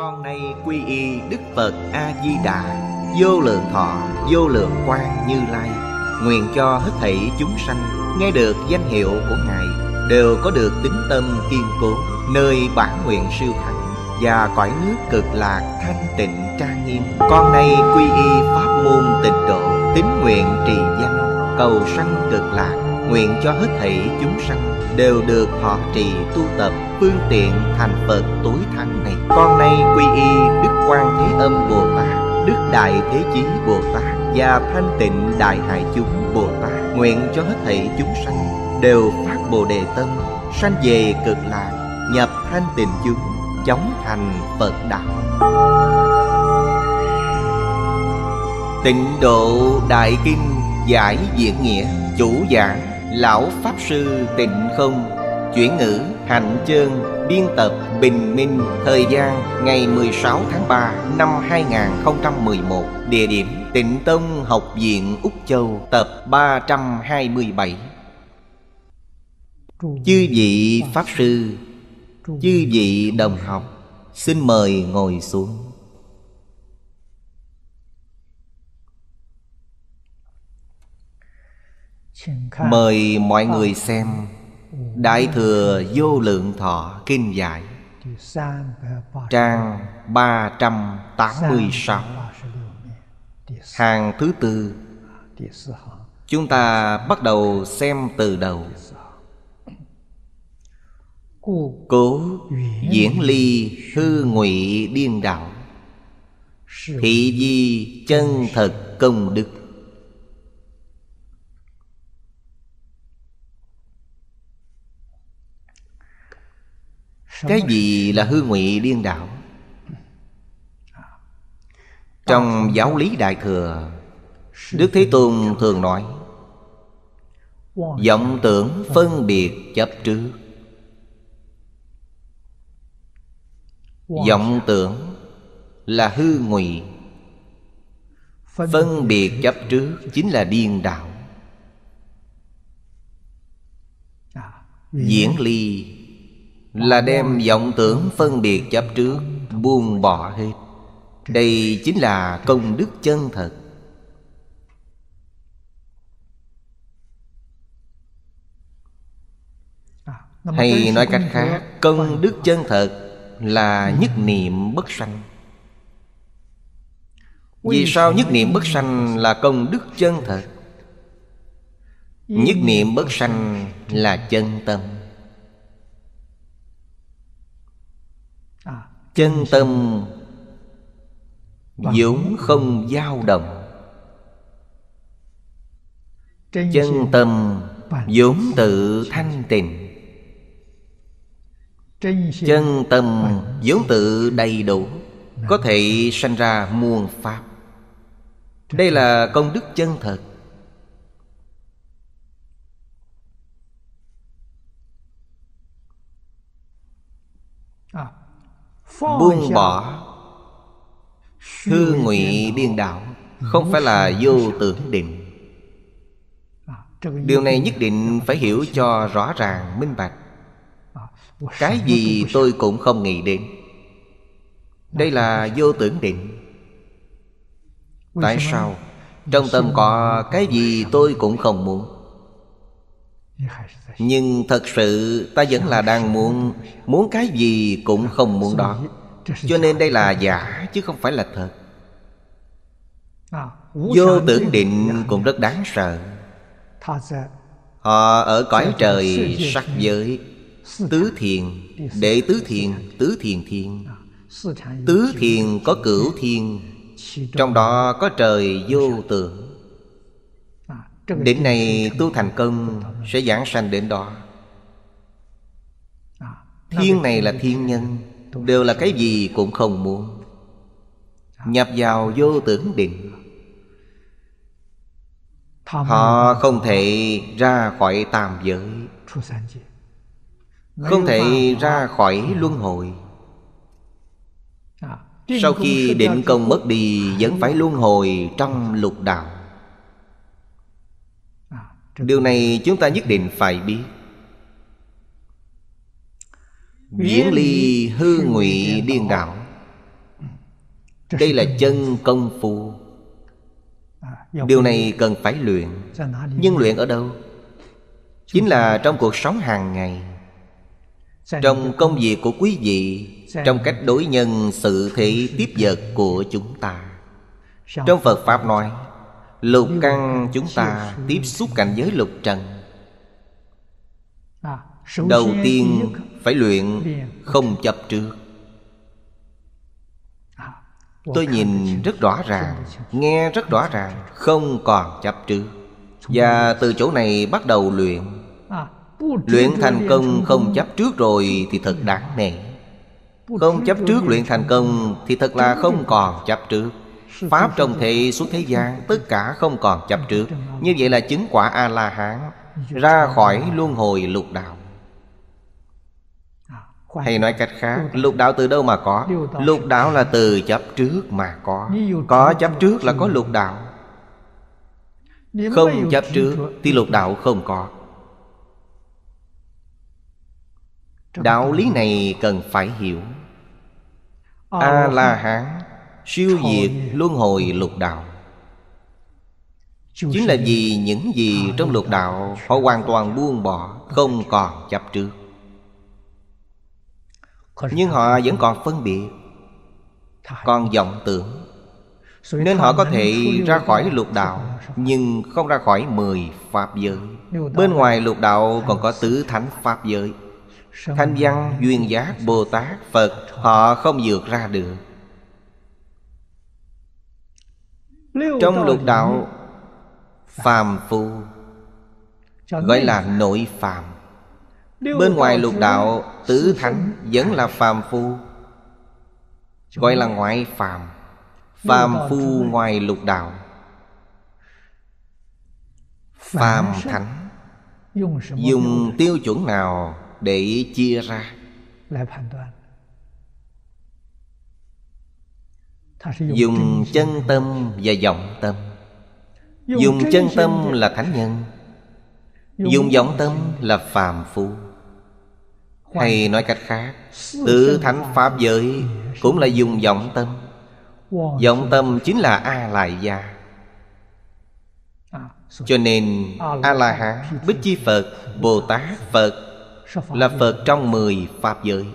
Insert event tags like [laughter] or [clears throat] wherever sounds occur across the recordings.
Con nay quy y Đức Phật A-di-đà. Vô lượng thọ, vô lượng quan như lai. Nguyện cho hết thảy chúng sanh Nghe được danh hiệu của Ngài Đều có được tính tâm kiên cố Nơi bản nguyện siêu thắng Và cõi nước cực lạc thanh tịnh trang nghiêm. Con nay quy y pháp môn tịnh độ Tín nguyện trì danh Cầu sanh cực lạc. Nguyện cho hết thảy chúng sanh Đều được thọ trì tu tập Phương tiện thành Phật tối thắng này. Con nay quy y Đức Quan Thế Âm Bồ Tát, Đức Đại Thế Chí Bồ Tát Và Thanh Tịnh Đại Hải Chúng Bồ Tát, Nguyện cho hết thảy chúng sanh Đều phát Bồ Đề Tâm, Sanh về cực lạc, Nhập thanh tịnh chúng, Chóng thành Phật Đạo. Tịnh độ Đại Kinh Giải Diễn Nghĩa Chủ giảng Lão Pháp Sư Tịnh Không, Chuyển ngữ Hạnh chương, Biên tập Bình Minh, Thời gian ngày 16 tháng 3 năm 2011 Địa điểm Tịnh Tông Học viện Úc Châu, Tập 327 Chư vị Pháp Sư, Chư vị đồng học, Xin mời ngồi xuống. Mời mọi người xem Đại Thừa Vô Lượng Thọ Kinh Giải Trang 386 Hàng thứ tư Chúng ta bắt đầu xem từ đầu. Cố diễn ly hư ngụy điên đạo Thị di chân thật công đức Cái gì là hư ngụy điên đạo? Trong giáo lý Đại Thừa Đức Thế Tôn thường nói vọng tưởng phân biệt chấp trước. Vọng tưởng là hư ngụy phân biệt chấp trước chính là điên đạo diễn ly là đem vọng tưởng phân biệt chấp trước buông bỏ hết. Đây chính là công đức chân thật. Hay nói cách khác công đức chân thật là nhất niệm bất sanh. Vì sao nhất niệm bất sanh là công đức chân thật? Nhất niệm bất sanh là chân tâm chân tâm vốn không dao động. Chân tâm vốn tự thanh tịnh. Chân tâm vốn tự đầy đủ có thể sanh ra muôn pháp. Đây là công đức chân thật buông bỏ hư ngụy điên đạo không phải là vô tưởng định. Điều này nhất định phải hiểu cho rõ ràng, minh bạch. Cái gì tôi cũng không nghĩ đến. Đây là vô tưởng định. Tại sao? Trong tâm có cái gì tôi cũng không muốn nhưng thật sự ta vẫn là đang muốn Muốn cái gì cũng không muốn đó. Cho nên đây là giả, chứ không phải là thật. Vô tưởng định cũng rất đáng sợ. Họ ở cõi trời sắc giới, Tứ thiền, Đệ tứ thiền Tứ thiền thiên. Tứ thiền có cửu thiên, Trong đó có trời vô tưởng. Đến này tu thành công Sẽ giảng sanh đến đó. Thiên này là thiên nhân, Đều là cái gì cũng không muốn. Nhập vào vô tưởng định. Họ không thể ra khỏi tam giới. Không thể ra khỏi luân hồi. Sau khi định công mất đi, Vẫn phải luân hồi trong lục đạo. Điều này chúng ta nhất định phải biết. Diễn ly hư ngụy điên đạo. đây là chân công phu. Điều này cần phải luyện. Nhưng luyện ở đâu? Chính là trong cuộc sống hàng ngày. Trong công việc của quý vị trong cách đối nhân sự thị tiếp vật của chúng ta. Trong phật pháp nói lục căn chúng ta tiếp xúc cảnh giới lục trần. Đầu tiên phải luyện không chấp trước tôi nhìn rất rõ ràng, nghe rất rõ ràng, không còn chấp trước và từ chỗ này bắt đầu luyện. Luyện thành công không chấp trước rồi thì thật đáng nể. Không chấp trước luyện thành công thì thật là không còn chấp trước Pháp trong thị xuống thế gian, Tất cả không còn chấp trước Như vậy là chứng quả A-la-hán Ra khỏi luân hồi lục đạo. Hay nói cách khác, Lục đạo từ đâu mà có? Lục đạo là từ chấp trước mà có. Có chấp trước là có lục đạo. Không chấp trước Thì lục đạo không có. Đạo lý này cần phải hiểu. A-la-hán Siêu diệt luân hồi lục đạo. Chính là vì những gì trong lục đạo Họ hoàn toàn buông bỏ Không còn chấp trước. Nhưng họ vẫn còn phân biệt Còn vọng tưởng. Nên họ có thể ra khỏi lục đạo Nhưng không ra khỏi mười pháp giới. Bên ngoài lục đạo còn có tứ thánh pháp giới. Thanh văn, duyên giác, Bồ Tát, Phật Họ không vượt ra được Trong lục đạo Phàm phu Gọi là nội phàm. Bên ngoài lục đạo Tứ thánh vẫn là phàm phu Gọi là ngoại phàm. Phàm phu ngoài lục đạo. Phàm thánh. Dùng tiêu chuẩn? nào để chia ra dùng chân tâm và vọng tâm. Dùng chân tâm là thánh nhân. Dùng vọng tâm là phàm phu. Hay nói cách khác tứ thánh pháp giới cũng là dùng vọng tâm. Vọng tâm chính là a lại gia. À, cho nên a la hán bích chi phật bồ tát phật là Phật trong mười Pháp giới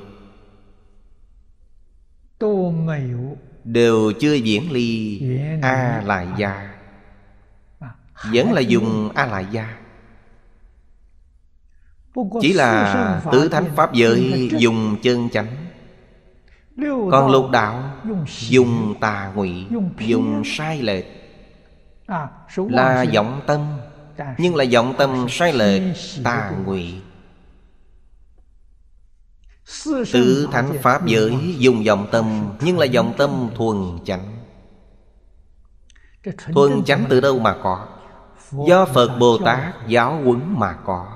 Đều chưa diễn ly A Lại Gia Vẫn là dùng A Lại Gia Chỉ là tứ thánh Pháp giới dùng chân chánh. Còn lục đạo dùng tà ngụy Dùng sai lệch. Là vọng tâm Nhưng là vọng tâm sai lệch tà ngụy Tứ thánh Pháp giới dùng dòng tâm Nhưng là dòng tâm thuần chánh. Thuần chánh từ đâu mà có? Do Phật Bồ Tát giáo huấn mà có.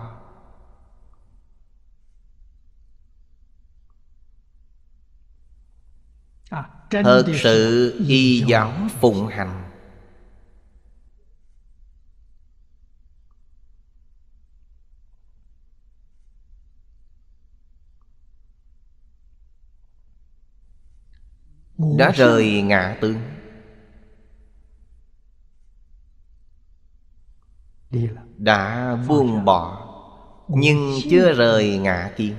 Thật sự y giáo phụng hành đã rời ngã tướng đã buông bỏ nhưng chưa rời ngã kiến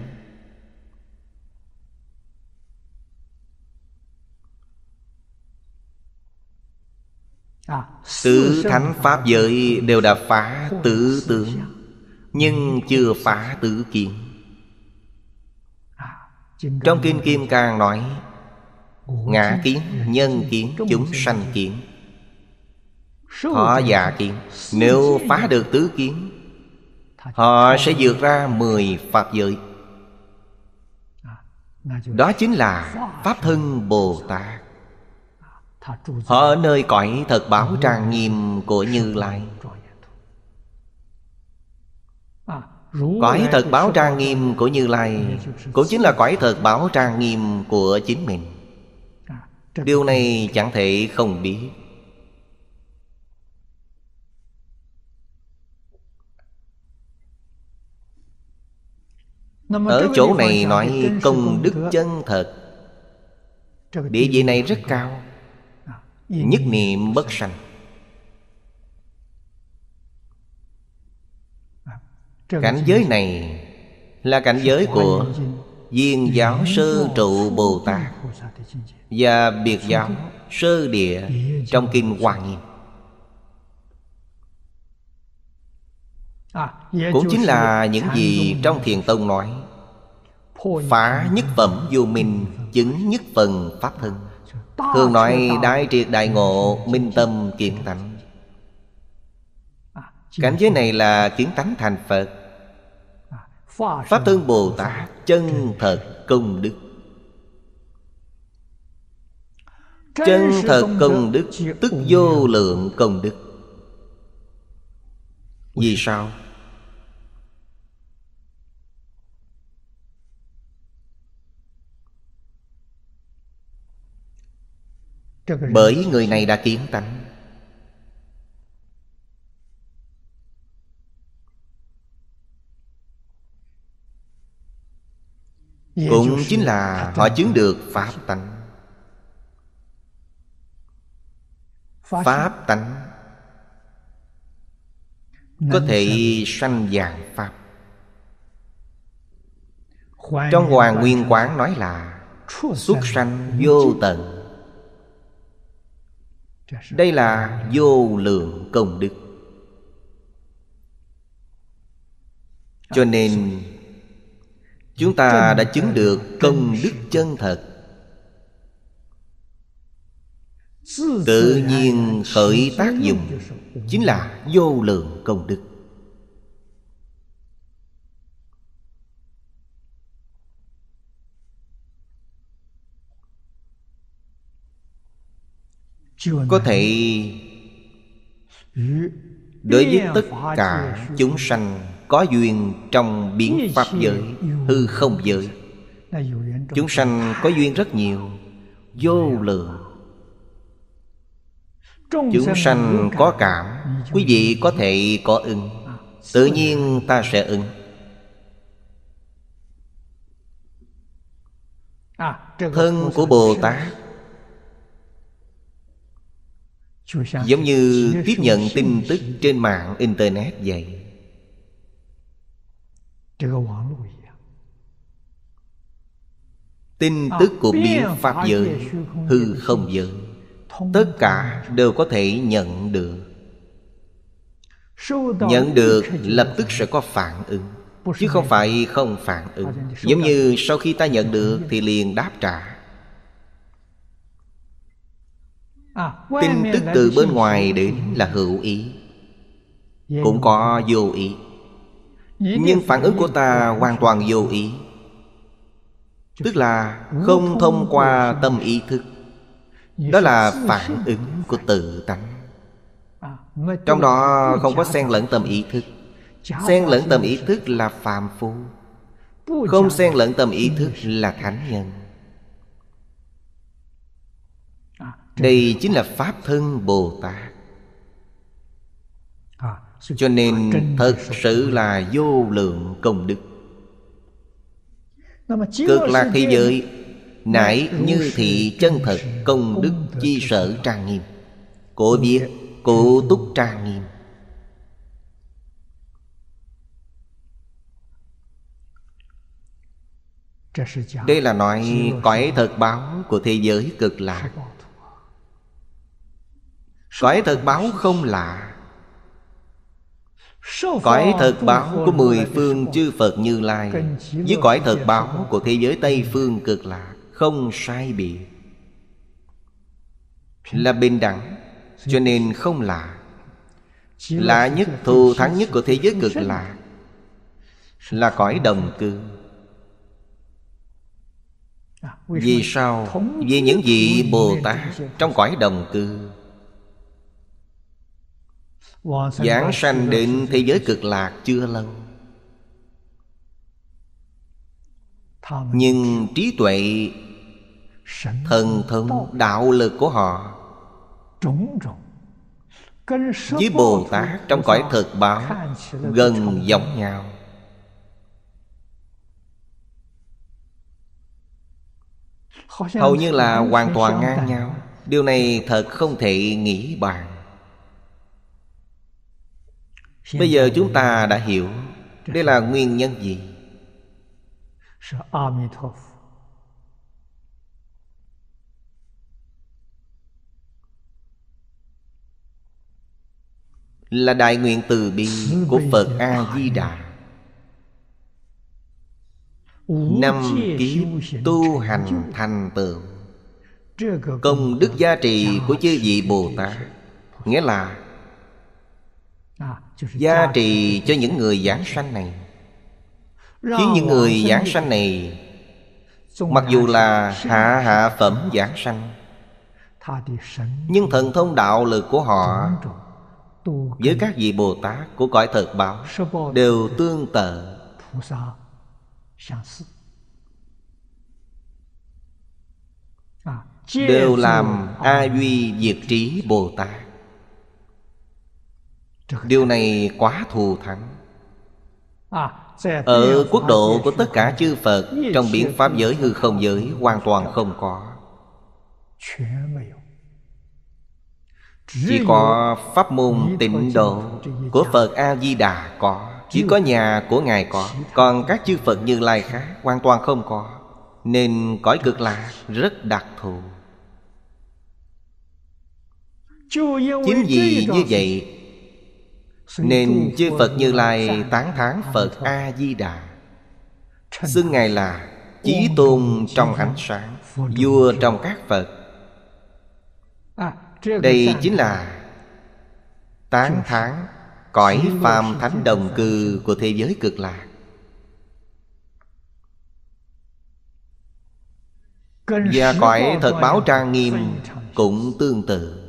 à, Tứ thánh pháp giới đều đã phá tứ tướng Nhưng chưa phá tứ kiến à, Trong Kinh Kim Cang nói Ngã kiến, nhân kiến, chúng sanh kiến. Họ già kiến Nếu phá được. tứ kiến Họ sẽ vượt ra mười Pháp giới. Đó chính là Pháp thân Bồ Tát. Họ ở nơi cõi thật báo trang nghiêm của Như Lai. Cõi thật báo trang nghiêm của Như Lai Cũng chính là cõi thật báo trang nghiêm của chính mình Điều này chẳng thể không biết. Ở chỗ này nói công đức chân thật. Địa vị này rất cao. Nhất niệm bất sanh. Cảnh giới này Là cảnh giới của Viên giáo sơ trụ Bồ Tát. Và biệt giáo sơ địa Trong Kinh Hoa Nghiêm. Cũng chính là những gì trong Thiền Tông nói. Phá nhất phẩm vô minh Chứng nhất phần Pháp thân. Thường nói đại triệt đại ngộ Minh tâm kiến tánh. Cảnh giới này là kiến tánh thành Phật Pháp thân Bồ Tát chân thật công đức. Chân thật công đức Tức vô lượng công đức. Vì sao? Bởi người này đã kiến tánh Cũng chính là họ chứng được Pháp tánh. Pháp tánh. Có thể sanh dạng Pháp. Trong Hoàng Nguyên Quán nói là Xuất sanh vô tận. Đây là vô lượng công đức. Cho nên Chúng ta đã chứng được công đức chân thật. Tự nhiên khởi tác dụng Chính là vô lượng công đức. Có thể Đối với tất cả chúng sanh Có duyên trong biến pháp giới Hư không giới. Chúng sanh có duyên rất nhiều Vô lượng. Chúng sanh có cảm Quý vị có thể có ứng. Tự nhiên ta sẽ ứng. Thân của Bồ Tát. Giống như tiếp nhận tin tức trên mạng Internet vậy Tin tức của biến Pháp giới Hư không giới, Tất cả đều có thể nhận được. Nhận được lập tức sẽ có phản ứng, Chứ không phải không phản ứng. Giống như sau khi ta nhận được Thì liền đáp trả. Tin tức từ bên ngoài đến là hữu ý, Cũng có vô ý. Nhưng phản ứng của ta hoàn toàn vô ý. Tức là không thông qua tâm ý thức. Đó là phản ứng của tự tánh. Trong đó không có xen lẫn tâm ý thức. Xen lẫn tâm ý thức là phàm phu. Không xen lẫn tâm ý thức là thánh nhân. Đây chính là Pháp thân Bồ Tát Cho nên thật sự là vô lượng công đức. Cực lạc thế giới Nãy như thị chân thật công đức chi sở trang nghiêm. Cổ viết cụ túc trang nghiêm. Đây là nói cõi thật báo của thế giới cực lạc. Cõi thật báo không lạ Cõi thật báo của mười phương chư Phật Như Lai. Với cõi thật báo của thế giới Tây Phương cực lạ Không sai biệt Là bình đẳng Cho nên không lạ. Lạ nhất, thù thắng nhất của thế giới cực lạ. Là cõi đồng cư. Vì sao? Vì những vị Bồ Tát Trong cõi đồng cư Giảng sanh đến thế giới cực lạc chưa lâu. Nhưng trí tuệ Thần thông đạo lực của họ Với Bồ Tát trong cõi thực báo Gần giống nhau. Hầu như là hoàn toàn ngang nhau. Điều này thật không thể nghĩ bàn Bây giờ chúng ta đã hiểu Đây là nguyên nhân gì? Là đại nguyện từ bi của Phật A-di-đà Năm kiếp tu hành thành tựu. Công đức giá trị của chư vị Bồ Tát. Nghĩa là Giá trị cho những người giảng sanh này. Khiến những người giảng sanh này Mặc dù là hạ hạ phẩm giảng sanh Nhưng thần thông đạo lực của họ Với các vị Bồ Tát của cõi thật báo Đều tương tự. Đều làm A Duy Diệt Trí Bồ Tát Điều này quá thù thắng. Ở quốc độ của tất cả chư Phật Trong biển Pháp giới hư không giới Hoàn toàn không có. Chỉ có pháp môn tịnh độ Của Phật A-di-đà có Chỉ có nhà của Ngài có Còn các chư Phật như Lai khác Hoàn toàn không có Nên cõi cực lạc rất đặc thù. Chính vì như vậy Nên chư Phật Như Lai tán thán Phật A-di-đà. Xưng Ngài là Chí tôn trong ánh sáng Vua trong các Phật. Đây chính là Tán thán Cõi phàm thánh đồng cư Của thế giới cực lạc. Và cõi thật báo trang nghiêm Cũng tương tự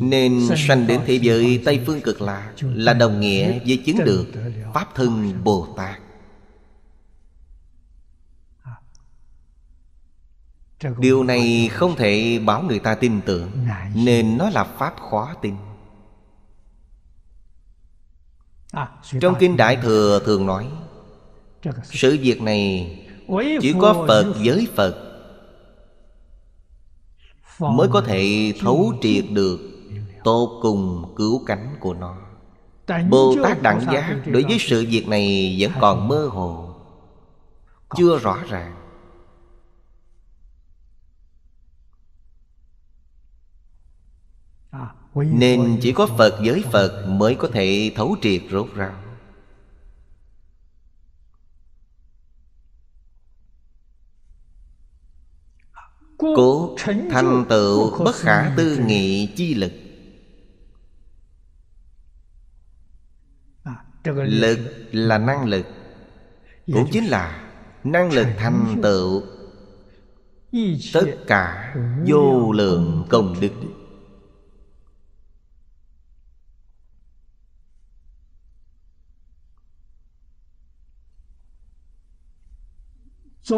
Nên sanh đến thế giới Tây Phương Cực Lạc Là đồng nghĩa với chứng được Pháp thân Bồ Tát Điều này không thể bảo người ta tin tưởng Nên nó là Pháp khó tin Trong Kinh Đại Thừa thường nói Sự việc này Chỉ có Phật với Phật Mới có thể thấu triệt được Tốt cùng cứu cánh của nó. Bồ Tát Đẳng Giác Đối với sự việc này vẫn còn mơ hồ Chưa rõ ràng. Nên chỉ có Phật với Phật Mới có thể thấu triệt rốt ráo Cố thành tựu bất khả tư nghị chi lực. Lực là năng lực. Cũng chính là năng lực thành tựu. Tất cả vô lượng công đức.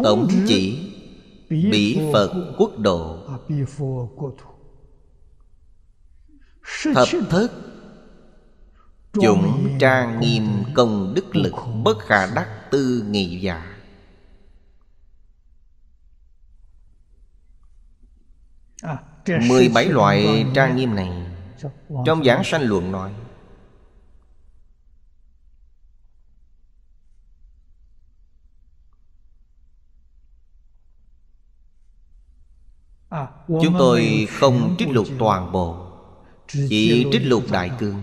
Tổng chỉ Bỉ Phật quốc độ. Thập thất Chủng trang nghiêm công đức lực Bất khả đắc tư nghị giả. Mười bảy loại trang nghiêm này Trong giảng sanh luận nói Chúng tôi không trích lục toàn bộ Chỉ trích lục đại cương.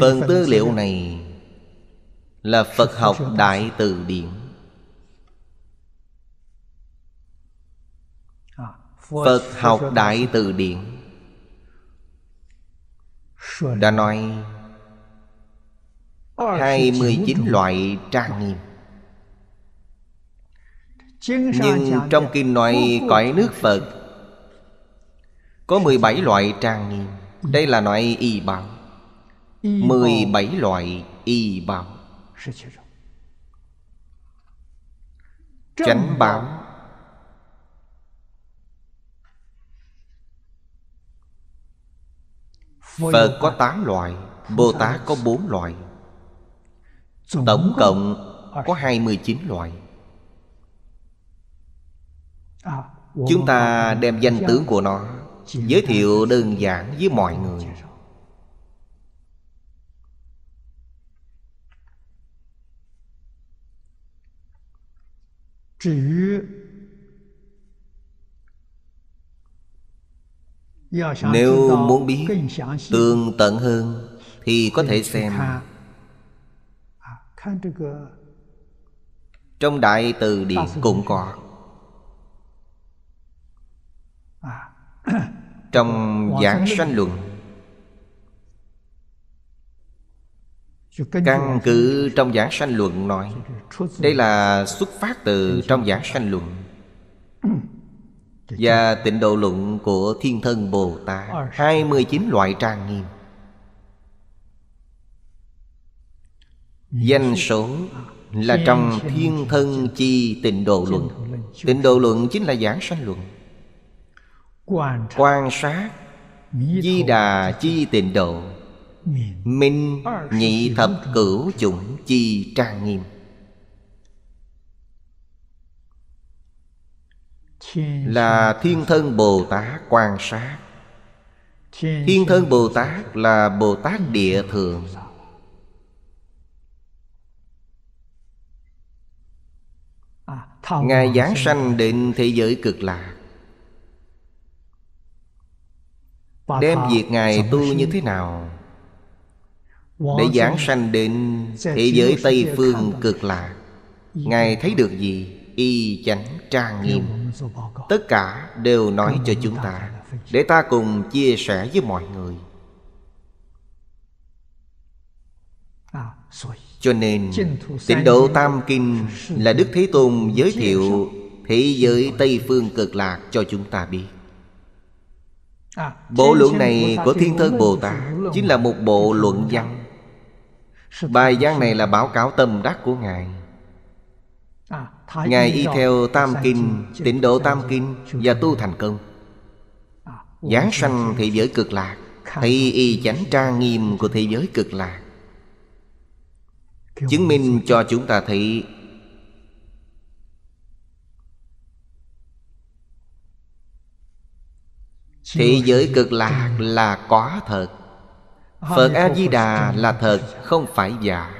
Phần tư liệu này Là Phật học Đại Từ Điển. Phật học Đại Từ Điển Đã nói 29 loại trang nghiêm nhưng trong kinh nói cõi nước Phật, Có 17 loại trang nghiêm. Đây là loại y bảo 17 loại y bảo Chánh bảo Phật có 8 loại, Bồ Tát có 4 loại. Tổng cộng có 29 loại. Chúng ta đem danh tướng của nó Giới thiệu đơn giản với mọi người. Nếu muốn biết tương tận hơn Thì có thể xem Trong Đại Từ Điển cũng có [clears throat] Trong Giảng Sanh Luận. Căn cứ trong Giảng Sanh Luận nói Đây là xuất phát từ trong Giảng Sanh Luận. [clears throat] Và tịnh độ luận của Thiên Thân Bồ Tát 29 loại trang nghiêm. Danh số là trong Thiên Thân Chi Tịnh Độ Luận. Tịnh Độ Luận chính là Giảng Sanh Luận Quan sát. Di Đà Chi Tịnh Độ. Minh nhị thập cửu chủng chi trang nghiêm. Là thiên thân Bồ Tát quan sát. Thiên thân Bồ Tát là Bồ Tát địa thượng Ngài giáng sanh định thế giới cực lạc Đem việc Ngài tu như thế nào? Để giảng sanh đến thế giới Tây Phương cực lạc. Ngài thấy được gì? Y chánh trang nghiêm. Tất cả đều nói cho chúng ta Để ta cùng chia sẻ với mọi người. Cho nên Tịnh độ Tam Kinh Là Đức Thế Tôn giới thiệu Thế giới Tây Phương cực lạc cho chúng ta biết Bộ luận này của Thiên Thân Bồ Tát Chính là một bộ luận văn. Bài văn này là báo cáo tâm đắc của Ngài. Ngài y theo Tam Kinh Tịnh độ Tam Kinh Và tu thành công. Giáng sanh thế giới cực lạc Thấy y chánh trang nghiêm của thế giới cực lạc. Chứng minh cho chúng ta thấy Thế giới cực lạc là có thật. Phật A-di-đà là thật không phải giả.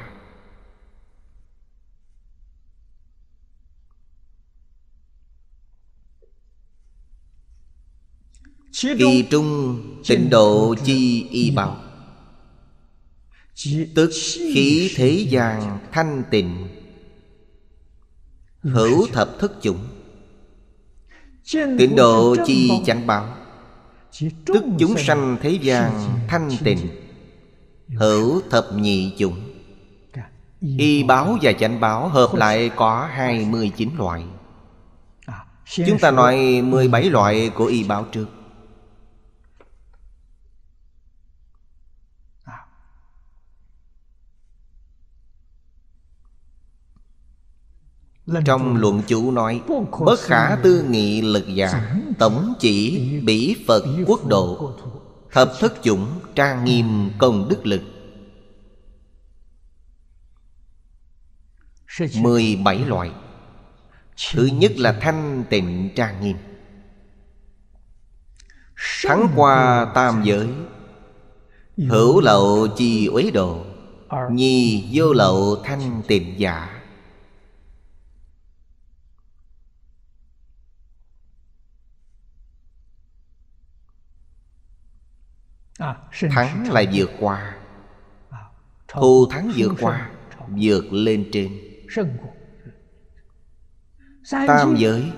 Kỳ trung tịnh độ chi y bảo Tức khí thế gian. thanh tịnh. Hữu thập thức chủng. Tịnh độ chi chánh bảo Tức chúng sanh thế gian thanh tịnh Hữu thập nhị chủng. Y báo và chánh báo hợp lại có 29 loại. Chúng ta nói 17 loại của y báo trước Trong luận chủ nói Bất khả tư nghị lực giả Tổng chỉ bỉ Phật quốc độ Thập thất chủng trang nghiêm công đức lực. Mười bảy loại. Thứ nhất là thanh tịnh trang nghiêm. Thắng qua tam giới. Hữu lậu chi uế độ. Nhi vô lậu thanh tịnh giả Thắng là vượt qua. Thù thắng vượt qua Vượt lên trên. Tam giới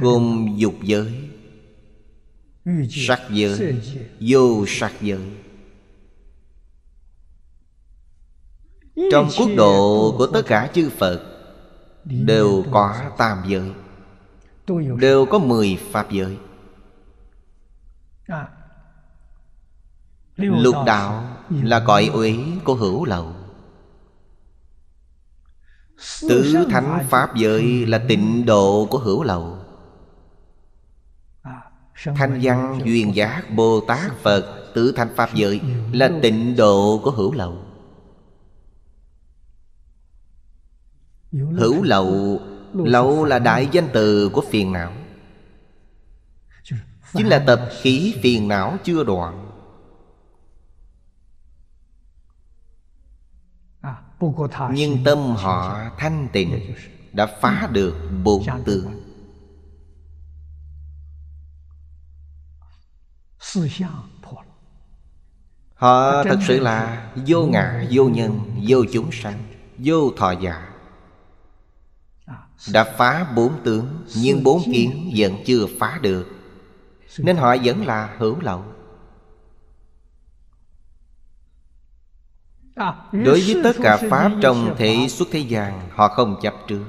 Gồm dục giới Sắc giới Vô sắc giới. Trong quốc độ của tất cả chư Phật Đều có tam giới Đều có mười pháp giới Lục đạo là cõi uế của hữu lậu. Tứ thánh pháp giới là tịnh độ của hữu lậu. Thanh văn duyên giác Bồ Tát Phật Tứ thánh pháp giới là tịnh độ của hữu lậu. Hữu lậu Lậu là đại danh từ của phiền não. Chính là tập khí phiền não chưa đoạn. Nhưng tâm họ thanh tịnh Đã phá được bốn tướng Họ thật sự là vô ngã, vô nhân, vô chúng sanh, vô thọ giả. Đã phá bốn tướng Nhưng bốn kiến vẫn chưa phá được Nên họ vẫn là hữu lậu. Đối với tất cả Pháp trong thể xuất thế gian Họ không chấp trước.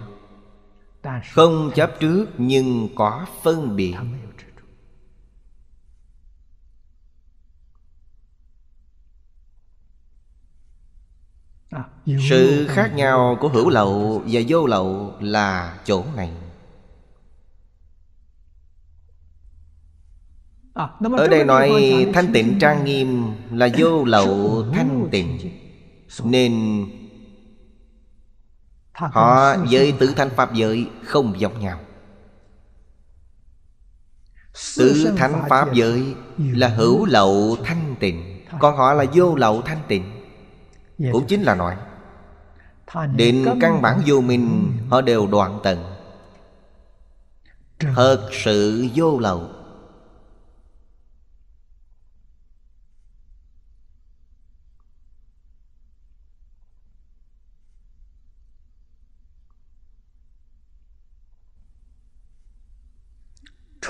Không chấp trước nhưng có phân biệt. Sự khác nhau của hữu lậu và vô lậu là chỗ này Ở đây nói thanh tịnh trang nghiêm là vô lậu thanh tịnh. Nên Họ với tự thanh Pháp giới không giống nhau. Tự thanh Pháp giới là hữu lậu thanh tịnh. Còn họ là vô lậu thanh tịnh. Cũng chính là nói Đến căn bản vô minh Họ đều đoạn tận. Thật sự vô lậu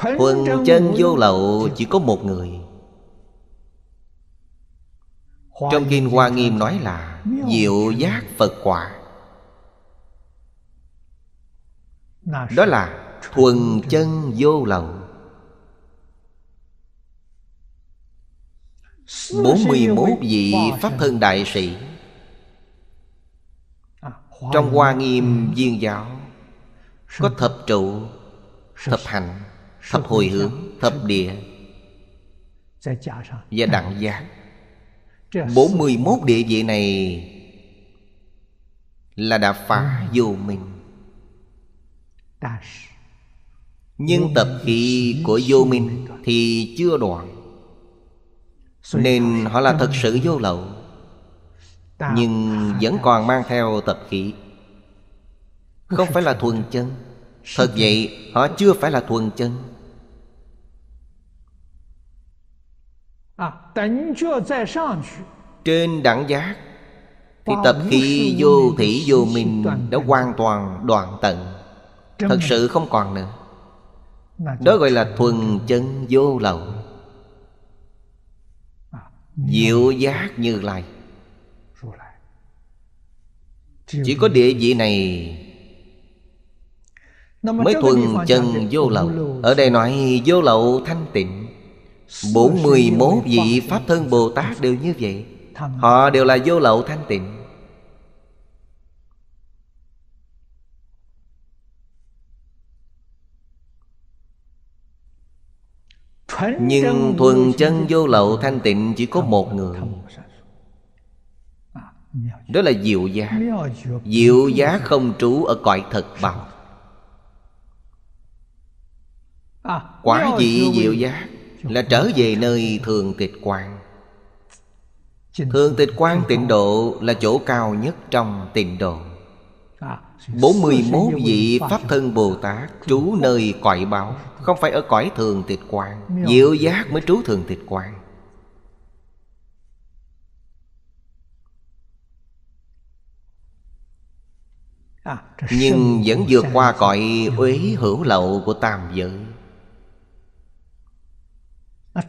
Thuần chân vô lậu chỉ có một người. Trong Kinh Hoa Nghiêm nói là Diệu giác Phật quả. Đó là thuần chân vô lậu. Bốn mươi 41 vị Pháp thân đại sĩ. À, Trong Hoa Nghiêm. Viên giáo Có thập trụ Thập hành Thập hồi hướng, Thập địa Và đặng giác. 41 địa vị này Là đã phá vô minh. Nhưng tập khí của vô minh Thì chưa đoạn, Nên họ là thật sự vô lậu, Nhưng vẫn còn mang theo tập khí. Không phải là thuần chân. Thật vậy, họ chưa phải là thuần chân. Trên đẳng giác Thì tập khí vô thủy vô minh Đã hoàn toàn đoạn tận. Thật sự không còn nữa. Đó gọi là thuần chân vô lậu. Diệu giác như lai. Chỉ có địa vị này Mới thuần chân vô lậu. Ở đây nói vô lậu thanh tịnh Bốn mươi mốt vị Pháp thân Bồ Tát đều như vậy. Họ đều là vô lậu thanh tịnh. Nhưng thuần chân vô lậu thanh tịnh chỉ có một người. Đó là diệu giá. Diệu giá không trú ở cõi thật bảo Quả vị diệu giá là trở về nơi thường tịch quan Thường tịch quan tịnh độ là chỗ cao nhất trong tịnh độ. 41 vị Pháp thân Bồ Tát trú nơi cõi báo, Không phải ở cõi thường tịch quan Diệu giác mới trú thường tịch quan Nhưng vẫn vượt qua cõi uế hữu lậu của tam giới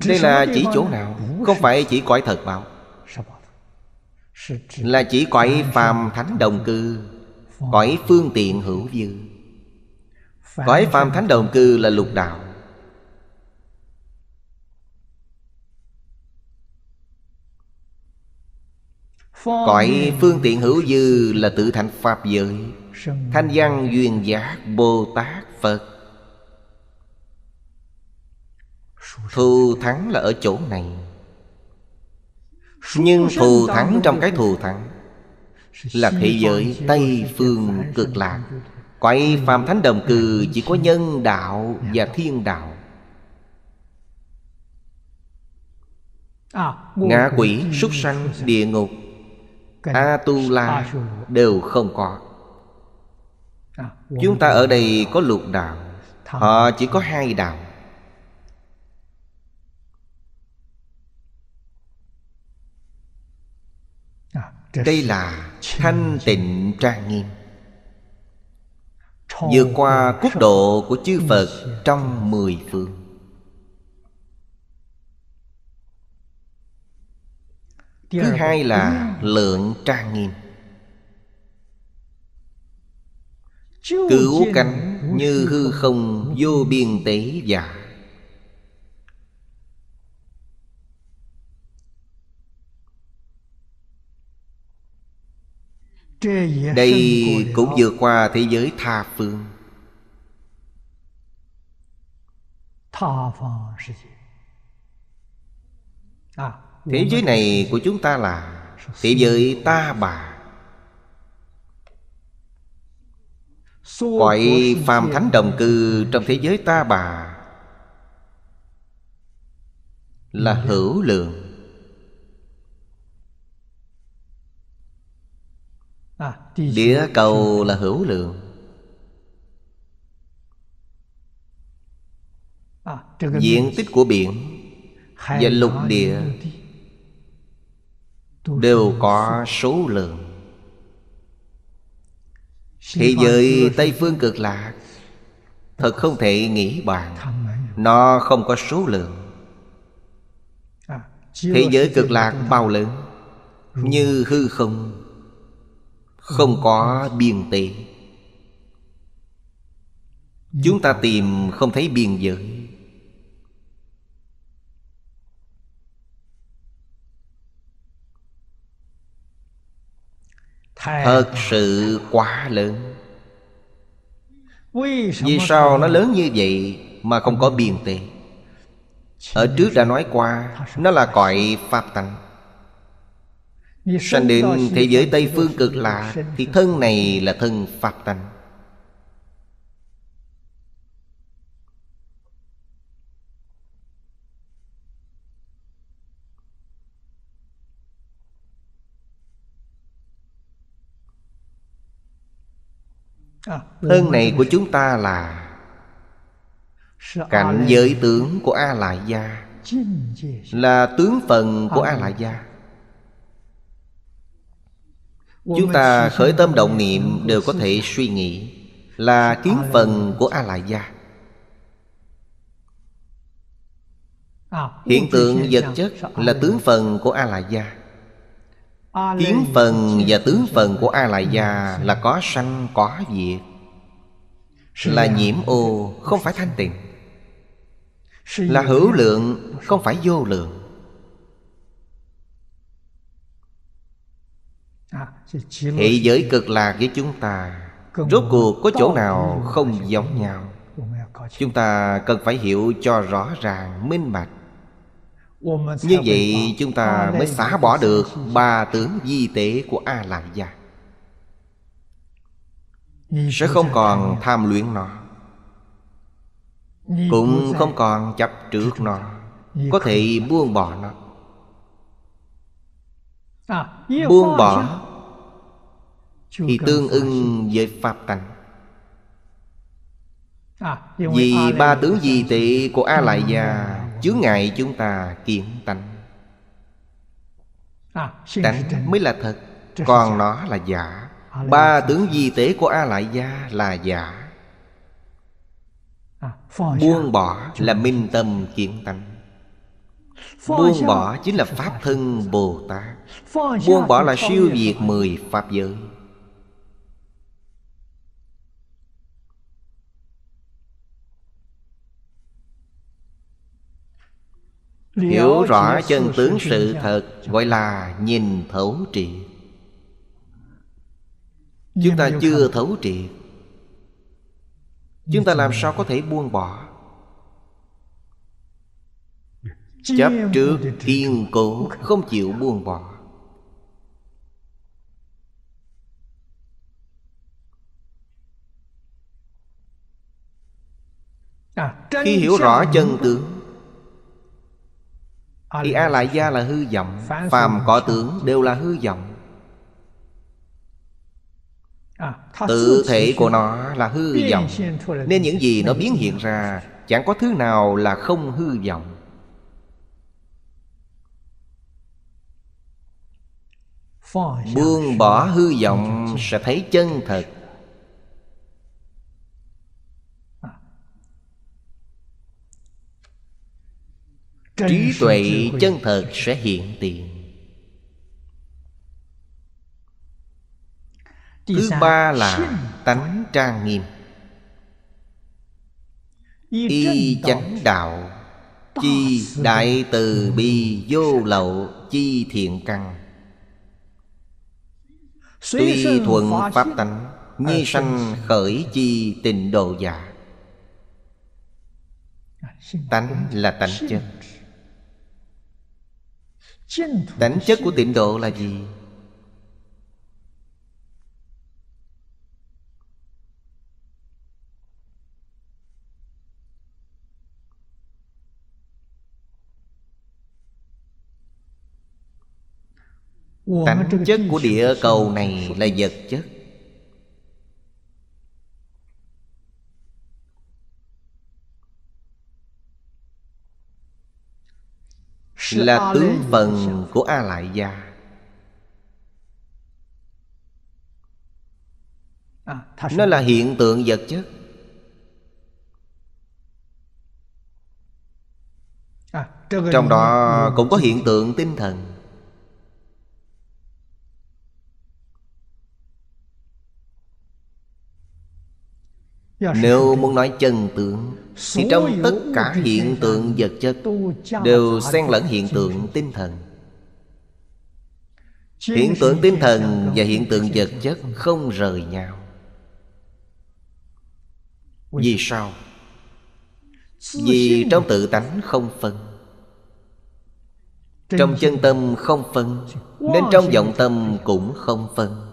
đây là chỉ chỗ nào？Không phải chỉ cõi thật bảo Là chỉ cõi phàm thánh đồng cư Cõi phương tiện hữu dư。Cõi phàm thánh đồng cư là lục đạo。Cõi phương tiện hữu dư là tự thành Pháp giới Thanh văn duyên giác Bồ Tát Phật Thù thắng là ở chỗ này. Nhưng thù thắng trong cái thù thắng Là thế giới Tây Phương cực lạc. Quay phàm thánh đồng cư chỉ có nhân đạo và thiên đạo. Ngã quỷ, súc sanh, địa ngục A-tu-la đều không có. Chúng ta ở đây có lục đạo Họ chỉ có hai đạo. Đây là thanh tịnh trang nghiêm. Vượt qua quốc độ của chư phật trong mười phương. Thứ hai là lượng trang nghiêm. Cứu cánh như hư không vô biên tế giả Đây cũng vượt qua thế giới tha phương. Thế giới này của chúng ta là Thế giới ta bà. Cõi phàm thánh đồng cư trong thế giới ta bà Là hữu lượng Địa cầu là hữu lượng. Diện tích của biển Và lục địa Đều có số lượng. Thế giới Tây Phương cực lạc Thật không thể nghĩ bàn. Nó không có số lượng. Thế giới cực lạc bao lớn Như hư không? Không có biên tế. Chúng ta tìm không thấy biên giới. Thật sự quá lớn. Vì sao nó lớn như vậy mà không có biên tế? Ở trước đã nói qua, nó là cõi pháp tánh. Sanh đến thế giới Tây Phương cực lạ Thì thân này là thân Pháp tánh. À, Thân này của chúng ta là Cảnh giới tướng của A Lại Gia. Là tướng phần của A Lại Gia Chúng ta khởi tâm động niệm đều có thể suy nghĩ, Là kiến phần của A-lại gia Hiện tượng vật chất là tướng phần của A-lại gia Kiến phần và tướng phần của A-lại gia là có sanh, có diệt. Là nhiễm ô, không phải thanh tịnh. Là hữu lượng, không phải vô lượng. Thế giới cực lạc với chúng ta Rốt cuộc có chỗ nào không giống nhau? Chúng ta cần phải hiểu cho rõ ràng, minh bạch. Như vậy chúng ta mới xả bỏ được Ba tướng di tế của A-lại gia Sẽ không còn tham luyện nó Cũng không còn chấp trước nó. Có thể buông bỏ nó Buông bỏ thì tương ưng với Pháp tánh. Vì ba tướng di tị của A-lại gia Chướng ngại chúng ta kiến tánh. Tánh mới là thật Còn nó là giả. Ba tướng di tế của A-lại gia là giả. Buông bỏ là minh tâm kiến tánh Buông bỏ chính là Pháp thân Bồ Tát. Buông bỏ là siêu việt mười Pháp giới. Hiểu rõ chân tướng sự thật Gọi là nhìn thấu triệt. Chúng ta chưa thấu triệt. Chúng ta làm sao có thể buông bỏ Chấp trước kiên cố Không chịu buông bỏ. Khi hiểu rõ chân tướng Thì A Lại Gia là hư vọng Phàm có tướng đều là hư vọng. Tự thể của nó là hư vọng. Nên những gì nó biến hiện ra Chẳng có thứ nào là không hư vọng. Buông bỏ hư vọng sẽ thấy chân thật. Trí tuệ chân thật sẽ hiện tiền. Thứ ba là tánh trang nghiêm. Y chánh đạo, Chi đại từ bi vô lậu, Chi thiện căn. Tuy thuận pháp tánh Nhi sanh khởi chi tình độ giả Tánh là tánh chất. Tánh chất của tịnh độ là gì? Tánh chất của địa cầu này là vật chất. Là tướng phần của A Lại Gia à, Nó là hiện tượng vật chất. À, Trong đó cũng có hiện tượng tinh thần Nếu muốn nói chân tướng Thì trong tất cả hiện tượng vật chất Đều xen lẫn hiện tượng tinh thần. Hiện tượng tinh thần và hiện tượng vật chất không rời nhau. Vì sao? Vì trong tự tánh không phân. Trong chân tâm không phân Nên trong vọng tâm cũng không phân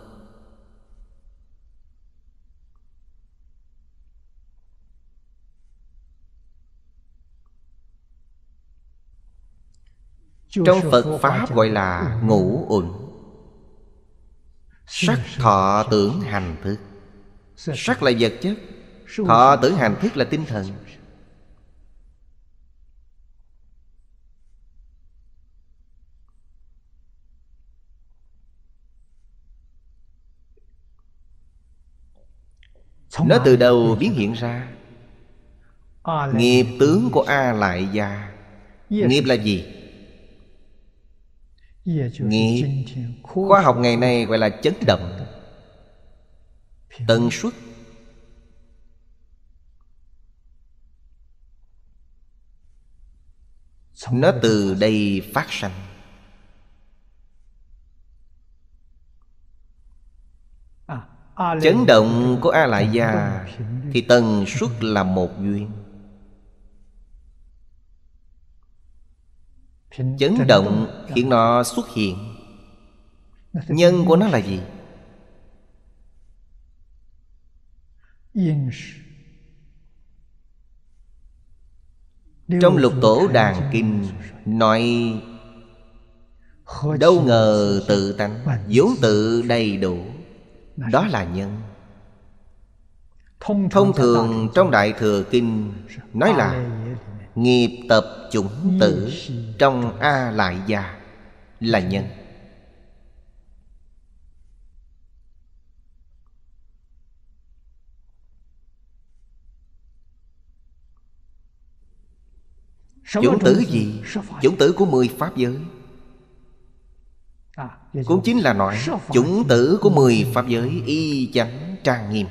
Trong Phật Pháp gọi là ngũ uẩn. Sắc thọ tưởng hành thức. Sắc là vật chất Thọ tưởng hành thức là tinh thần. Nó từ đâu biến hiện ra. Nghiệp tướng của A lại gia. Nghiệp là gì? Nghiệp Khoa học ngày nay gọi là chấn động. Tần suất. Nó từ đây phát sanh. Chấn động của A Lại Gia Thì tần suất là một duyên. Chấn động khiến nó xuất hiện. Nhân của nó là gì? Trong lục tổ đàn kinh Nói Đâu ngờ tự tánh vốn tự đầy đủ. Đó là nhân. Thông thường trong Đại Thừa Kinh Nói là Nghiệp tập chủng tử Trong A Lại Gia Là nhân. Chủng tử gì? Chủng tử của mười pháp giới. À, Cũng chính là nói Chủng tử của mười pháp giới Y chánh trang nghiêm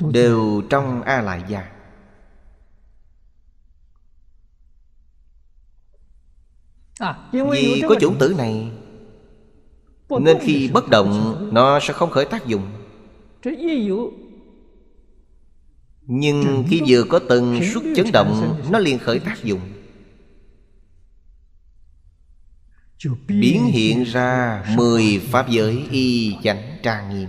Đều trong A Lại Gia à, Vì có chủng tử này Nên khi bất động Nó sẽ không khởi tác dụng. Nhưng khi vừa có tần suất chấn động Nó liền khởi tác dụng. Biến hiện ra Mười pháp giới y chánh trang nghiêm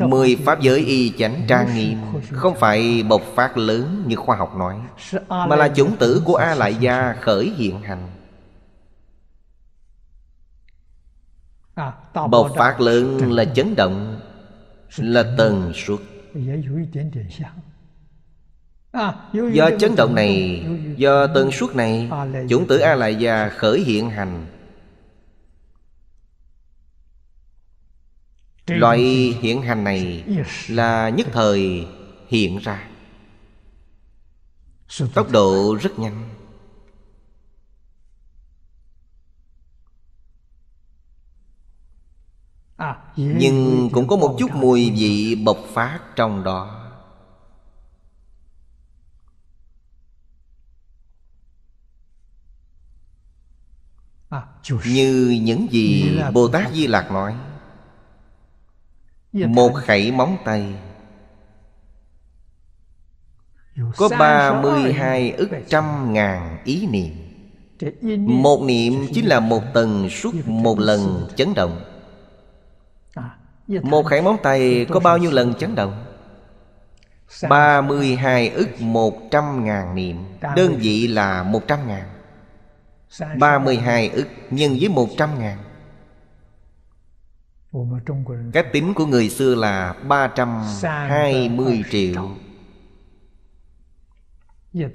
Mười pháp giới y chánh trang nghiêm Không phải bộc phát lớn như khoa học nói Mà là chủng tử của A Lại Gia khởi hiện hành. Bộc phát lớn là chấn động Là tần suất. Do chấn động này Do tần suất này Chủng tử A Lại Gia khởi hiện hành Loại hiện hành này là nhất thời hiện ra. Tốc độ rất nhanh. Nhưng cũng có một chút mùi vị bộc phát trong đó. Như những gì Bồ Tát Di Lạc nói một khẩy móng tay. Có ba mươi hai ức trăm ngàn ý niệm. Một niệm chính là một tần suốt một lần chấn động. Một khẩy móng tay có bao nhiêu lần chấn động? Ba mươi hai ức một trăm ngàn niệm. Đơn vị là một trăm ngàn. Ba mươi hai ức nhân với một trăm ngàn Cách tính của người xưa là 320 triệu.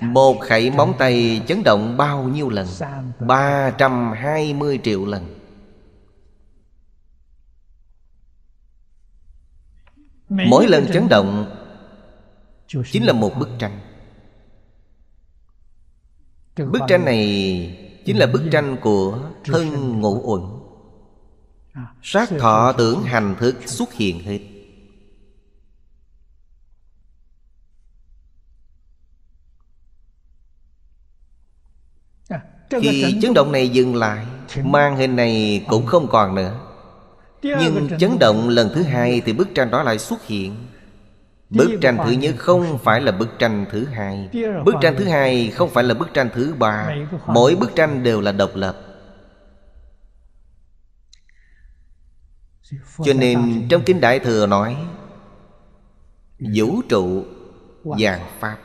Một khẩy móng tay chấn động bao nhiêu lần? 320 triệu lần. Mỗi lần chấn động Chính là một bức tranh. Bức tranh này Chính là bức tranh của thân ngũ uẩn Sát thọ tưởng hành thức xuất hiện hết. Khi chấn động này dừng lại Màn hình này cũng không còn nữa. Nhưng chấn động lần thứ hai Thì bức tranh đó lại xuất hiện. Bức tranh thứ nhất không phải là bức tranh thứ hai. Bức tranh thứ hai không phải là bức tranh thứ ba. Mỗi bức tranh đều là độc lập Cho nên trong Kinh Đại Thừa nói Vũ trụ Giàn Pháp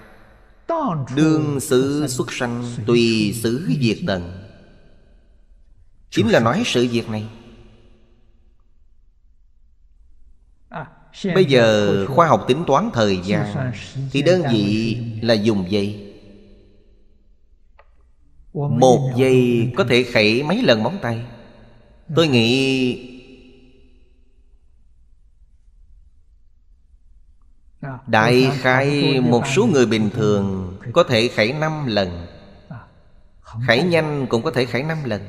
Đương xứ xuất sanh Tùy xứ diệt tận. Chính là nói sự việc này. Bây giờ khoa học tính toán thời gian Thì đơn vị là dùng giây Một giây có thể khẩy mấy lần móng tay. Tôi nghĩ Đại khái một số người bình thường Có thể khẩy năm lần. Khẩy nhanh cũng có thể khẩy năm lần.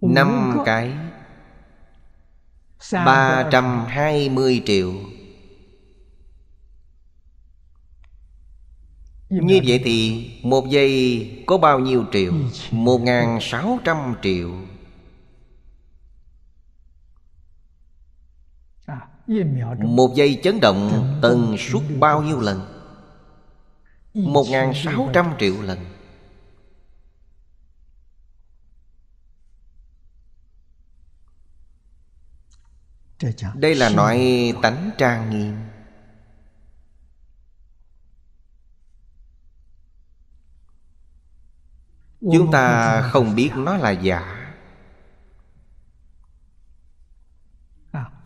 Năm cái ba trăm hai mươi triệu. Như vậy thì một giây có bao nhiêu triệu? Một ngàn sáu trăm triệu Một giây chấn động tần suất bao nhiêu lần? Một ngàn sáu trăm triệu lần. Đây là nói tánh trang nghiêm. Chúng ta không biết nó là giả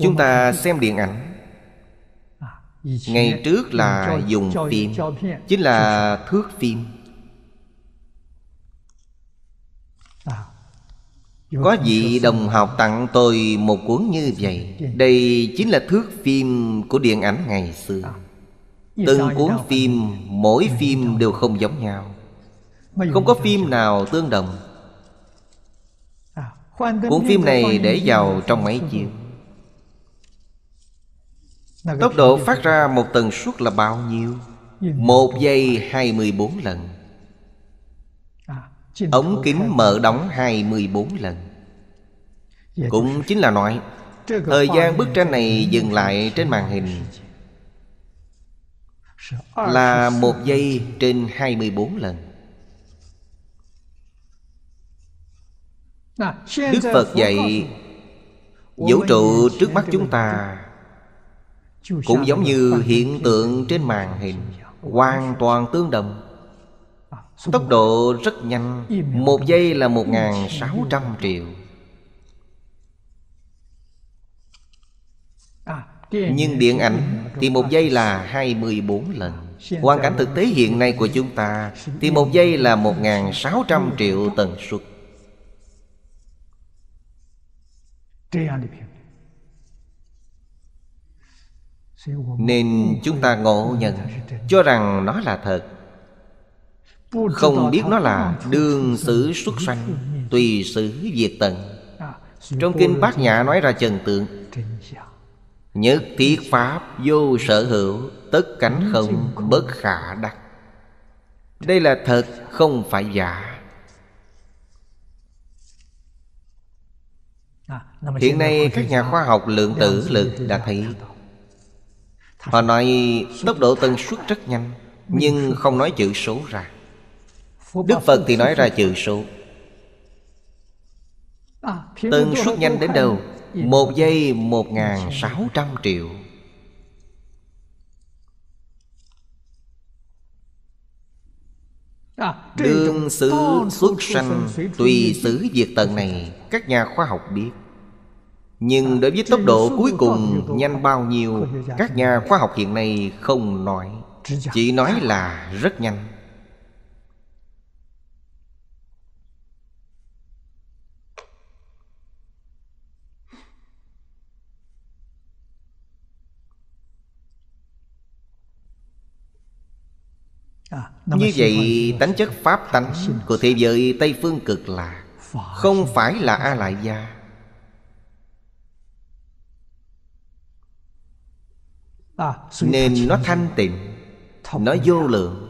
Chúng ta xem điện ảnh. Ngày trước là dùng phim Chính là thước phim. Có vị đồng học tặng tôi một cuốn như vậy. Đây chính là thước phim của điện ảnh ngày xưa. Từng cuốn phim, mỗi phim đều không giống nhau. Không có phim nào tương đồng. Cuốn phim này để vào trong máy chiếu. Tốc độ phát ra một tần suất là bao nhiêu? Một giây 24 lần. Ống kính mở đóng 24 lần. Cũng chính là nói Thời gian bức tranh này dừng lại trên màn hình. Là một giây trên 24 lần. Đức Phật dạy Vũ trụ trước mắt chúng ta Cũng giống như hiện tượng trên màn hình Hoàn toàn tương đồng. Tốc độ rất nhanh Một giây là một sáu trăm triệu. Nhưng điện ảnh thì một giây là 24 lần. Hoàn cảnh thực tế hiện nay của chúng ta Thì một giây là 1.600 triệu tần suất Nên chúng ta ngộ nhận, Cho rằng nó là thật. Không biết nó là đương xử xuất sanh, Tùy xử diệt tận. Trong kinh Bát Nhã nói ra trần tượng, Nhất thiết pháp vô sở hữu, Tất cánh không bất khả đắc. Đây là thật, không phải giả. Hiện nay các nhà khoa học lượng tử lực đã thấy Họ nói tốc độ tần suất rất nhanh, Nhưng không nói chữ số ra. Đức Phật thì nói ra chữ số. Tần suất nhanh đến đâu? Một giây một ngàn sáu trăm triệu. Đương xứ xuất sanh Tùy xứ diệt tận này, Các nhà khoa học biết. Nhưng đối với tốc độ cuối cùng Nhanh bao nhiêu Các nhà khoa học hiện nay không nói. Chỉ nói là rất nhanh. Như vậy tánh chất pháp tánh Của thế giới Tây Phương cực lạc Không phải là A Lại Gia Nên nó thanh tịnh Nó vô lượng.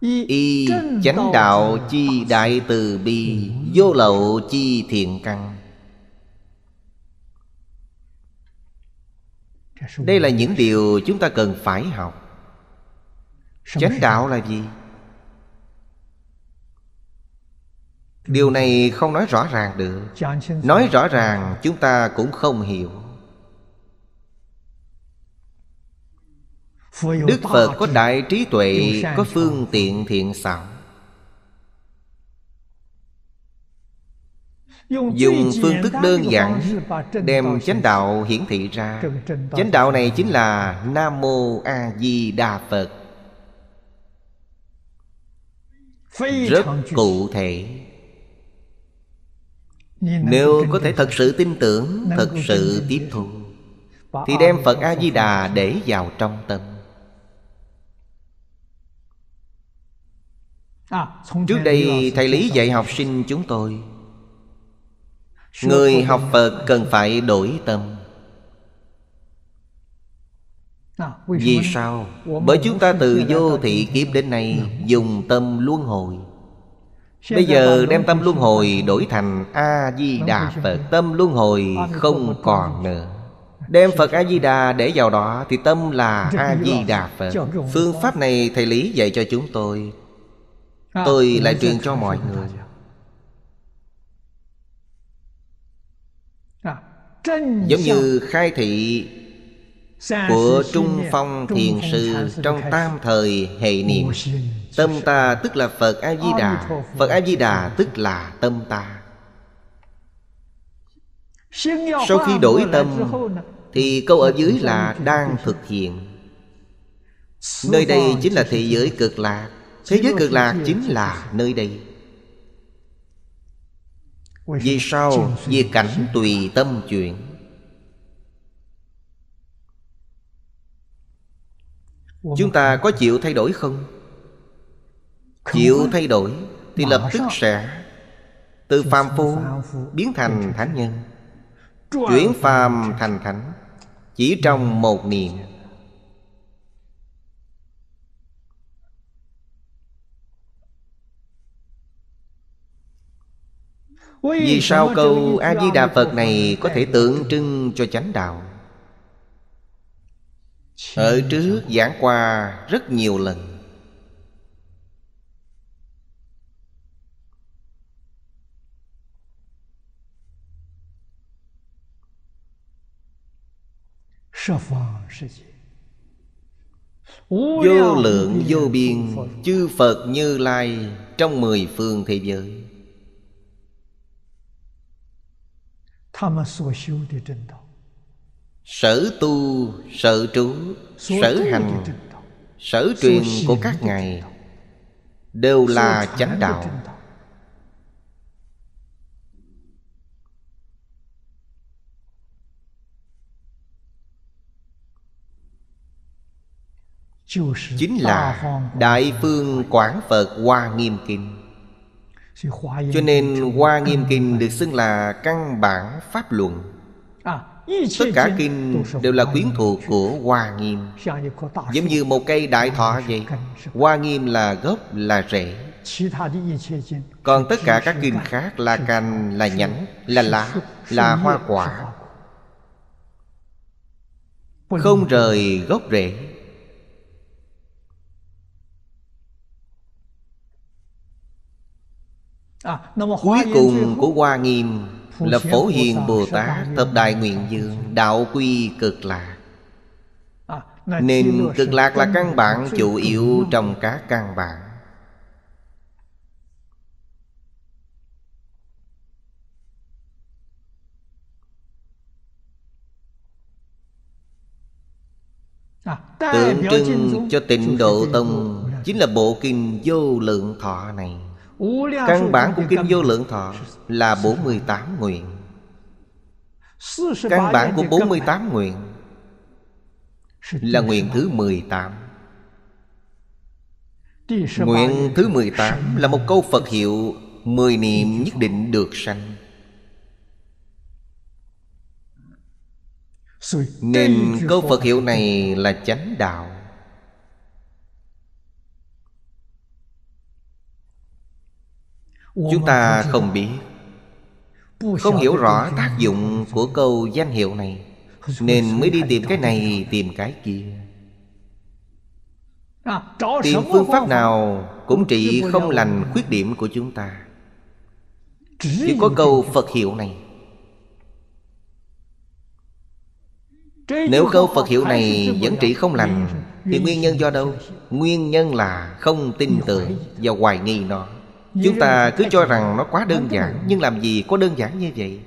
Y chánh đạo chi đại từ bi Vô lậu chi thiện căn. Đây là những điều chúng ta cần phải học. Chánh đạo là gì? Điều này không nói rõ ràng được. Nói rõ ràng chúng ta cũng không hiểu đức phật có đại trí tuệ có phương tiện thiện xảo. Dùng phương thức đơn giản đem chánh đạo hiển thị ra. Chánh đạo này chính là nam mô a di đà phật. Rất cụ thể. Nếu có thể thật sự tin tưởng thật sự tiếp thu thì đem phật a di đà để vào trong tâm trước đây thầy lý dạy học sinh chúng tôi người học phật cần phải đổi tâm. Vì sao? Bởi chúng ta từ vô thị kiếp đến nay Dùng tâm luân hồi. Bây giờ đem tâm luân hồi đổi thành A-di-đà Phật. Tâm luân hồi không còn nữa. Đem Phật A-di-đà để vào đó Thì tâm là A-di-đà Phật. Phương pháp này Thầy Lý dạy cho chúng tôi Tôi lại truyền cho mọi người. Giống như khai thị của Trung Phong Thiền Sư trong tam thời hệ niệm. Tâm ta tức là Phật A-di-đà. Phật A-di-đà tức là tâm ta. Sau khi đổi tâm Thì câu ở dưới là đang thực hiện. Nơi đây chính là thế giới cực lạc Thế giới cực lạc chính là nơi đây. Vì sao? Vì cảnh tùy tâm chuyển Chúng ta có chịu thay đổi không? Chịu thay đổi Thì lập tức sẽ Từ phàm phu biến thành thánh nhân. Chuyển phàm thành thánh. Chỉ trong một niệm Vì sao câu A-di-đà Phật này Có thể tượng trưng cho chánh đạo? Ở trước giảng qua rất nhiều lần. Vô lượng vô biên Chư Phật như lai Trong mười phương thế giới. sở tu sở trú sở hành sở truyền của các ngài đều là chánh đạo. chính là đại phương quảng phật hoa nghiêm kinh. Cho nên Hoa Nghiêm Kinh được xưng là căn bản pháp luận. À, tất cả kinh đều là quyến thuộc của Hoa Nghiêm. Giống như một cây đại thọ vậy Hoa Nghiêm là gốc, là rễ. Còn tất cả các kinh khác là cành, là nhánh, là lá, là hoa quả. Không rời gốc rễ. Cuối cùng của Hoa Nghiêm là Phổ Hiền Bồ Tát Thập Đại Nguyện Dương Đạo Quy Cực Lạc. Nên cực lạc là căn bản chủ yếu trong các căn bản. Tượng trưng cho tịnh độ tông Chính là bộ kinh vô lượng thọ này. Căn bản của Kim Vô Lượng Thọ là 48 nguyện. Căn bản của 48 nguyện Là nguyện thứ 18 Nguyện thứ 18 là một câu Phật hiệu Mười niệm nhất định được sanh. Nên câu Phật hiệu này là chánh đạo. Chúng ta không biết Không hiểu rõ tác dụng của câu danh hiệu này Nên mới đi tìm cái này tìm cái kia Tìm phương pháp nào cũng trị không lành khuyết điểm của chúng ta Chỉ có câu Phật hiệu này Nếu câu Phật hiệu này vẫn trị không lành Thì nguyên nhân do đâu? Nguyên nhân là không tin tưởng và hoài nghi nó Chúng ta cứ cho rằng nó quá đơn giản Nhưng làm gì có đơn giản như vậy?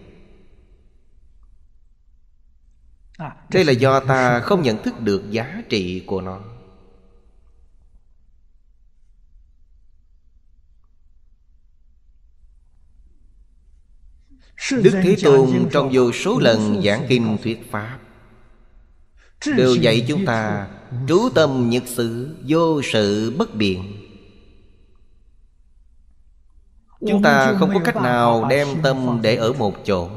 Đây là do ta không nhận thức được giá trị của nó. Đức Thế Tôn trong vô số lần giảng kinh thuyết Pháp. Đều dạy chúng ta Trú tâm nhật sự Vô sự bất biện Chúng ta không có cách nào đem tâm để ở một chỗ.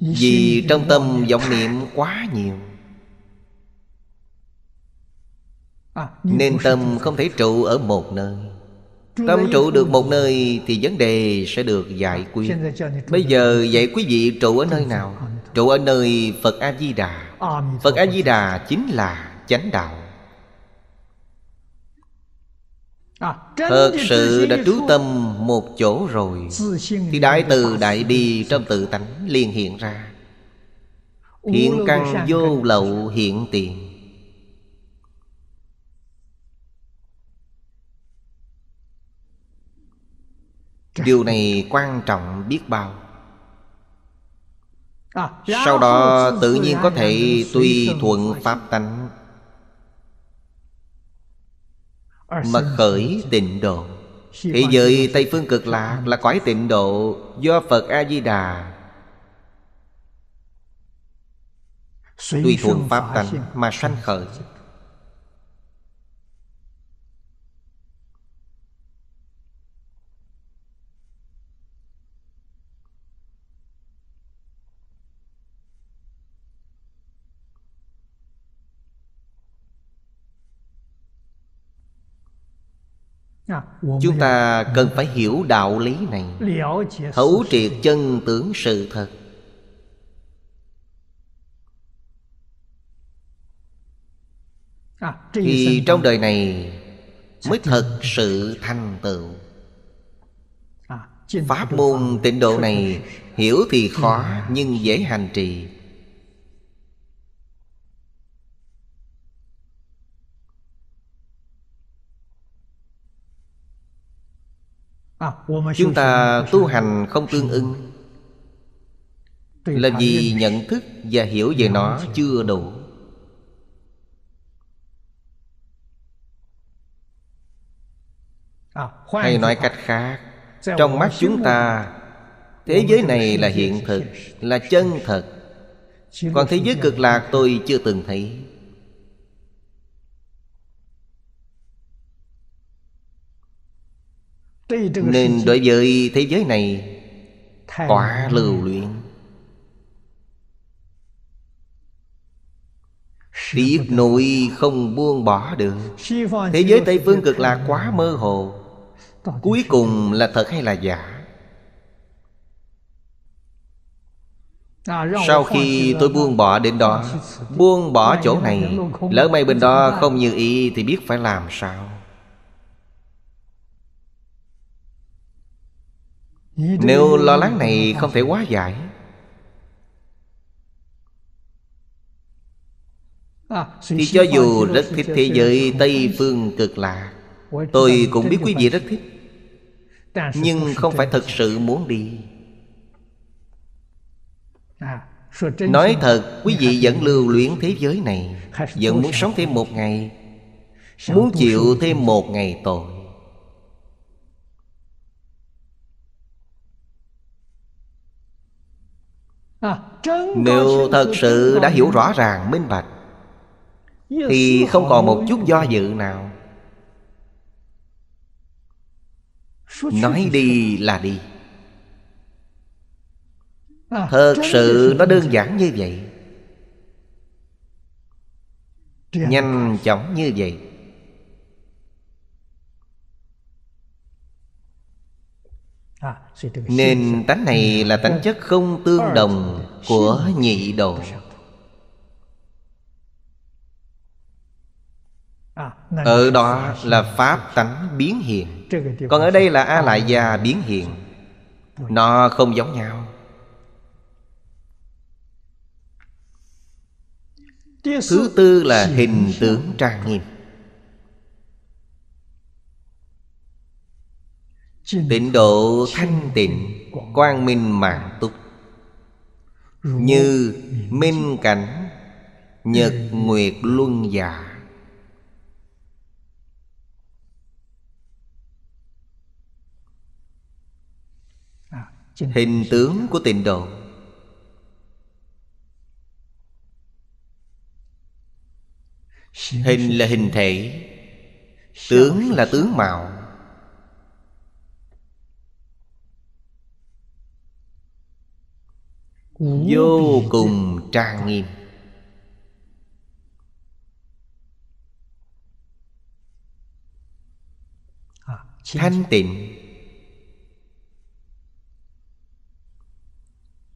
Vì trong tâm vọng niệm quá nhiều. Nên tâm không thể trụ ở một nơi. Tâm trụ được một nơi Thì vấn đề sẽ được giải quyết. Bây giờ dạy quý vị trụ ở nơi nào? Trụ ở nơi Phật A-di-đà Phật A-di-đà chính là chánh đạo Thật sự đã trú tâm một chỗ rồi. Thì đại từ đại bi trong tự tánh liền hiện ra. Thiện căn vô lậu hiện tiền. Điều này quan trọng biết bao. Sau đó tự nhiên có thể tùy thuận Pháp tánh Mật khởi tịnh độ. Thế giới Tây Phương Cực Lạc là cõi tịnh độ Do Phật A-di-đà. Tùy thuận Pháp tánh mà sanh khởi. chúng ta cần phải hiểu đạo lý này. thấu triệt chân tướng sự thật. À, thì trong đời này mới thật sự thành tựu. À, Pháp môn tịnh độ này hiểu thì khó dạ. nhưng dễ hành trì. chúng ta tu hành không tương ưng là vì nhận thức và hiểu về nó chưa đủ. Hay nói cách khác trong mắt chúng ta thế giới này là hiện thực là chân thật. còn thế giới cực lạc tôi chưa từng thấy. Nên đối với thế giới này Quá lưu luyện Tiếc nuôi không buông bỏ được. Thế giới Tây Phương cực lạc quá mơ hồ. Cuối cùng là thật hay là giả? Sau khi tôi buông bỏ đến đó Buông bỏ chỗ này Lỡ may bên đó không như ý Thì biết phải làm sao? Nếu lo lắng này không thể quá dài, Thì cho dù rất thích thế giới Tây Phương cực lạ Tôi cũng biết quý vị rất thích. Nhưng không phải thật sự muốn đi. Nói thật Quý vị vẫn lưu luyến thế giới này Vẫn muốn sống thêm một ngày Muốn chịu thêm một ngày tội. Nếu thật sự đã hiểu rõ ràng minh bạch Thì không còn một chút do dự nào. Nói đi là đi. Thật sự nó đơn giản như vậy. Nhanh chóng như vậy. Nên tánh này là tánh chất không tương đồng của nhị độ Ở đó là Pháp tánh biến hiện. Còn ở đây là A Lại gia biến hiện. Nó không giống nhau. Thứ tư là hình tướng trang nghiêm. Tịnh độ thanh tịnh Quang minh mạng túc. 如 Như minh cảnh Nhật nguyệt luân giả à, 进 Hình tướng của tịnh độ. Hình là hình thể Tướng là tướng mạo Vô cùng trang nghiêm. À, thanh Thanh tịnh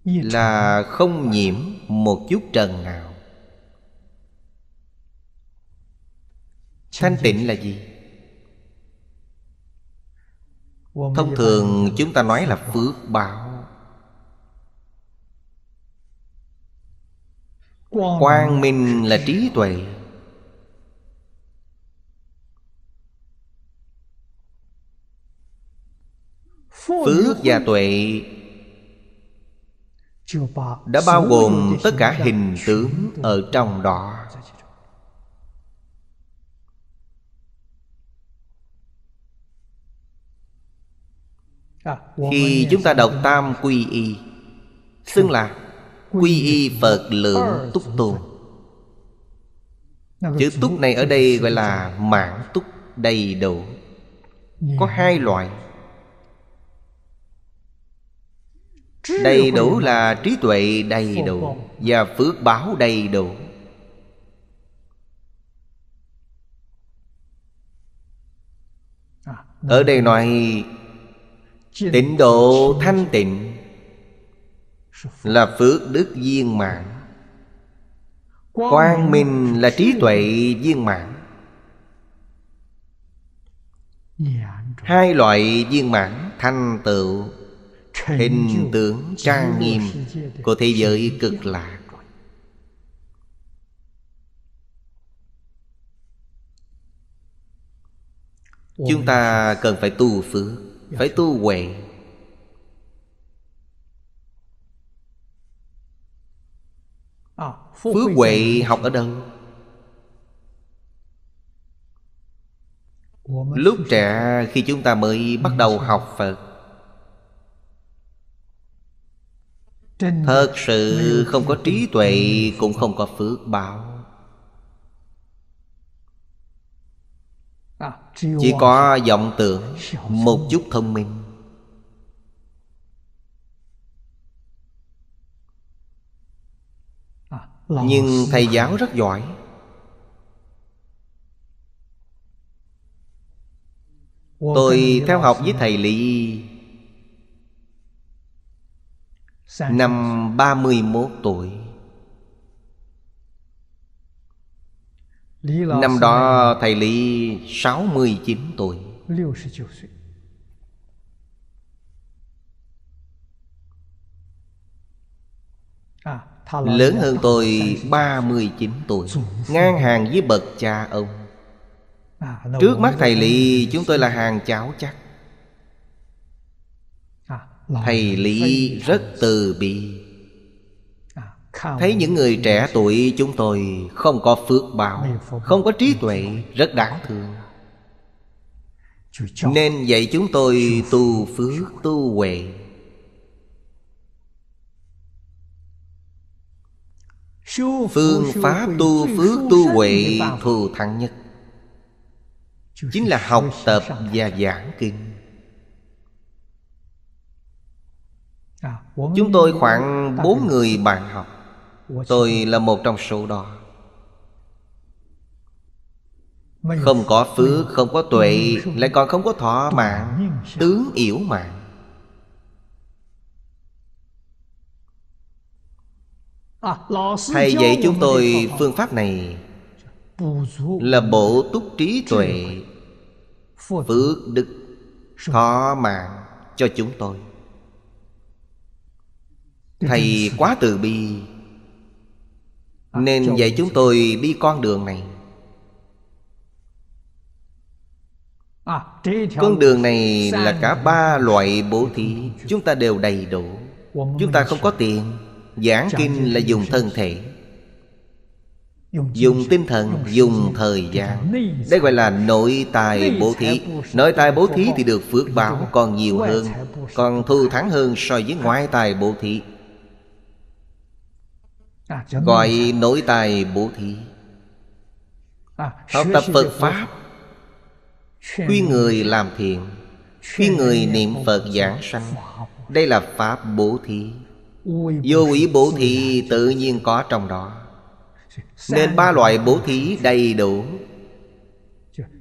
là không nhiễm một chút trần nào. Thanh tịnh là gì? Thông thường chúng ta nói là phước báo Quang minh là trí tuệ. Phước và tuệ đã bao gồm tất cả hình tướng ở trong đó. Khi chúng ta đọc Tam Quy Y, Xưng là Quy Y Phật Lượng Túc Tôn Chữ túc này ở đây gọi là mãn túc đầy đủ. Có hai loại. Đầy đủ là trí tuệ đầy đủ Và phước báo đầy đủ. Ở đây nói Tịnh độ thanh tịnh. Là phước đức viên mãn. Quang minh là trí tuệ viên mãn. Hai loại viên mãn thành tựu Hình tượng trang nghiêm Của thế giới cực lạc Chúng ta cần phải tu phước Phải tu huệ À, Phước huệ học ở đâu? Lúc trẻ khi chúng ta mới bắt đầu học Phật. Thật sự không có trí tuệ Cũng không có phước báo. À, Chỉ có vọng tưởng Một chút thông minh À, Nhưng thầy giáo rất giỏi. Tôi theo học với thầy Lý Năm 31 tuổi. Năm đó thầy Lý 69 tuổi Lớn hơn tôi 39 tuổi. Ngang hàng với bậc cha ông. Trước mắt thầy Lý chúng tôi là hàng cháu chắc. Thầy Lý rất từ bi. Thấy những người trẻ tuổi chúng tôi không có phước báo Không có trí tuệ rất đáng thương. Nên dạy chúng tôi tu phước tu huệ. Phương pháp tu phước tu huệ thù thắng nhất. Chính là học tập và giảng kinh. Chúng tôi khoảng bốn người bạn học. Tôi là một trong số đó. Không có phước, không có tuệ Lại còn không có thọ mạng Tướng yếu mạng. Thầy dạy chúng tôi phương pháp này Là bộ túc trí tuệ Phước đức khó mạng cho chúng tôi. Thầy quá từ bi Nên dạy chúng tôi đi con đường này. Con đường này là cả ba loại bố thí Chúng ta đều đầy đủ. Chúng ta không có tiền giảng kinh là dùng thân thể. Dùng tinh thần, dùng thời gian. Đây gọi là nội tài bố thí. Nội tài bố thí thì được phước báo còn nhiều hơn, còn thù thắng hơn so với ngoại tài bố thí. Gọi nội tài bố thí. Học tập phật pháp. Khuyên người làm thiện. Khuyên người niệm phật giảng sanh. Đây là pháp bố thí. Vô ủy bố thí tự nhiên có trong đó. Nên ba loại bố thí đầy đủ.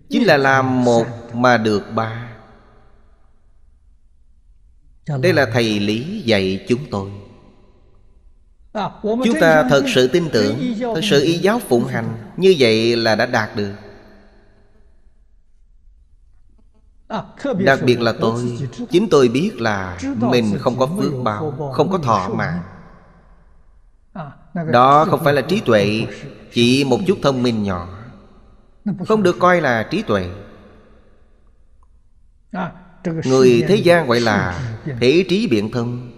Chính là làm một mà được ba. Đây là thầy lý dạy chúng tôi. Chúng ta thật sự tin tưởng Thật sự y giáo phụng hành Như vậy là đã đạt được. Đặc biệt là tôi, Chính tôi biết là Mình không có phước báo, Không có thọ mạng Đó không phải là trí tuệ, Chỉ một chút thông minh nhỏ. Không được coi là trí tuệ. Người thế gian gọi là Thể trí biện thân.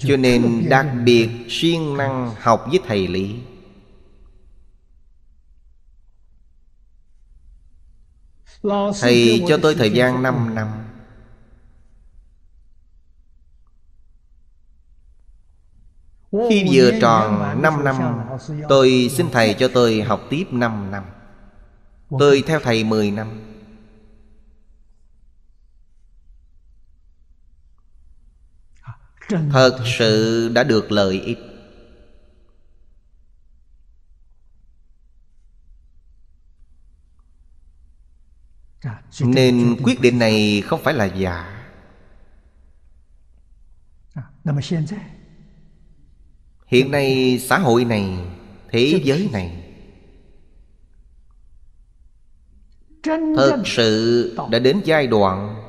Cho nên đặc biệt siêng năng học với thầy lý. Thầy cho tôi thời gian 5 năm Khi vừa tròn 5 năm Tôi xin Thầy cho tôi học tiếp 5 năm. Tôi theo Thầy 10 năm. Thật sự đã được lợi ích. Nên quyết định này không phải là giả. Hiện nay xã hội này Thế giới này Thật sự đã đến giai đoạn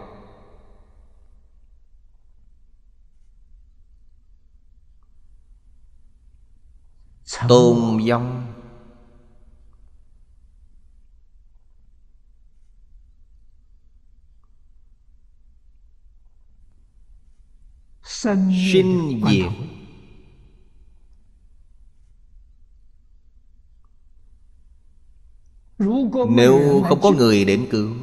Tôn vong. sinh diệt. nếu không có người đến cứu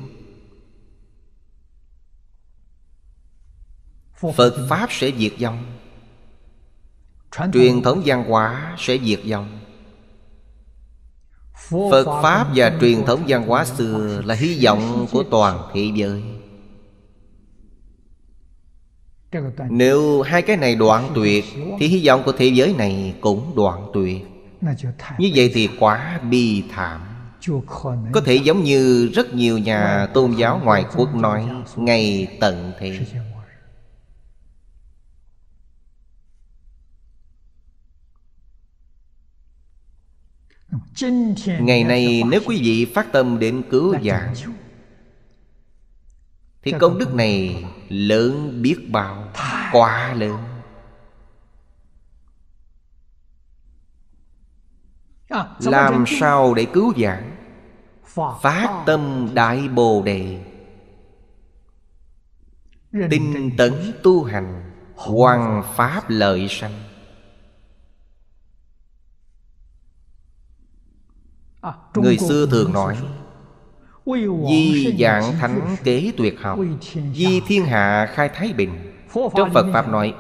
phật pháp sẽ diệt vong. Truyền thống văn hóa sẽ diệt vong. Phật pháp và truyền thống văn hóa xưa là hy vọng của toàn thế giới. Nếu hai cái này đoạn tuyệt Thì hy vọng của thế giới này cũng đoạn tuyệt. Như vậy thì quá bi thảm. Có thể giống như rất nhiều nhà tôn giáo ngoại quốc nói Ngày tận thế. Ngày nay nếu quý vị phát tâm đến cứu giảng Thì công đức này lớn biết bao Quá lớn. Làm sao để cứu giảng Phát tâm Đại Bồ Đề. Tinh tấn tu hành Hoàng Pháp lợi sanh. Người xưa thường nói Di dạng thánh kế tuyệt học, Di thiên hạ khai thái bình. Trong Phật Pháp nói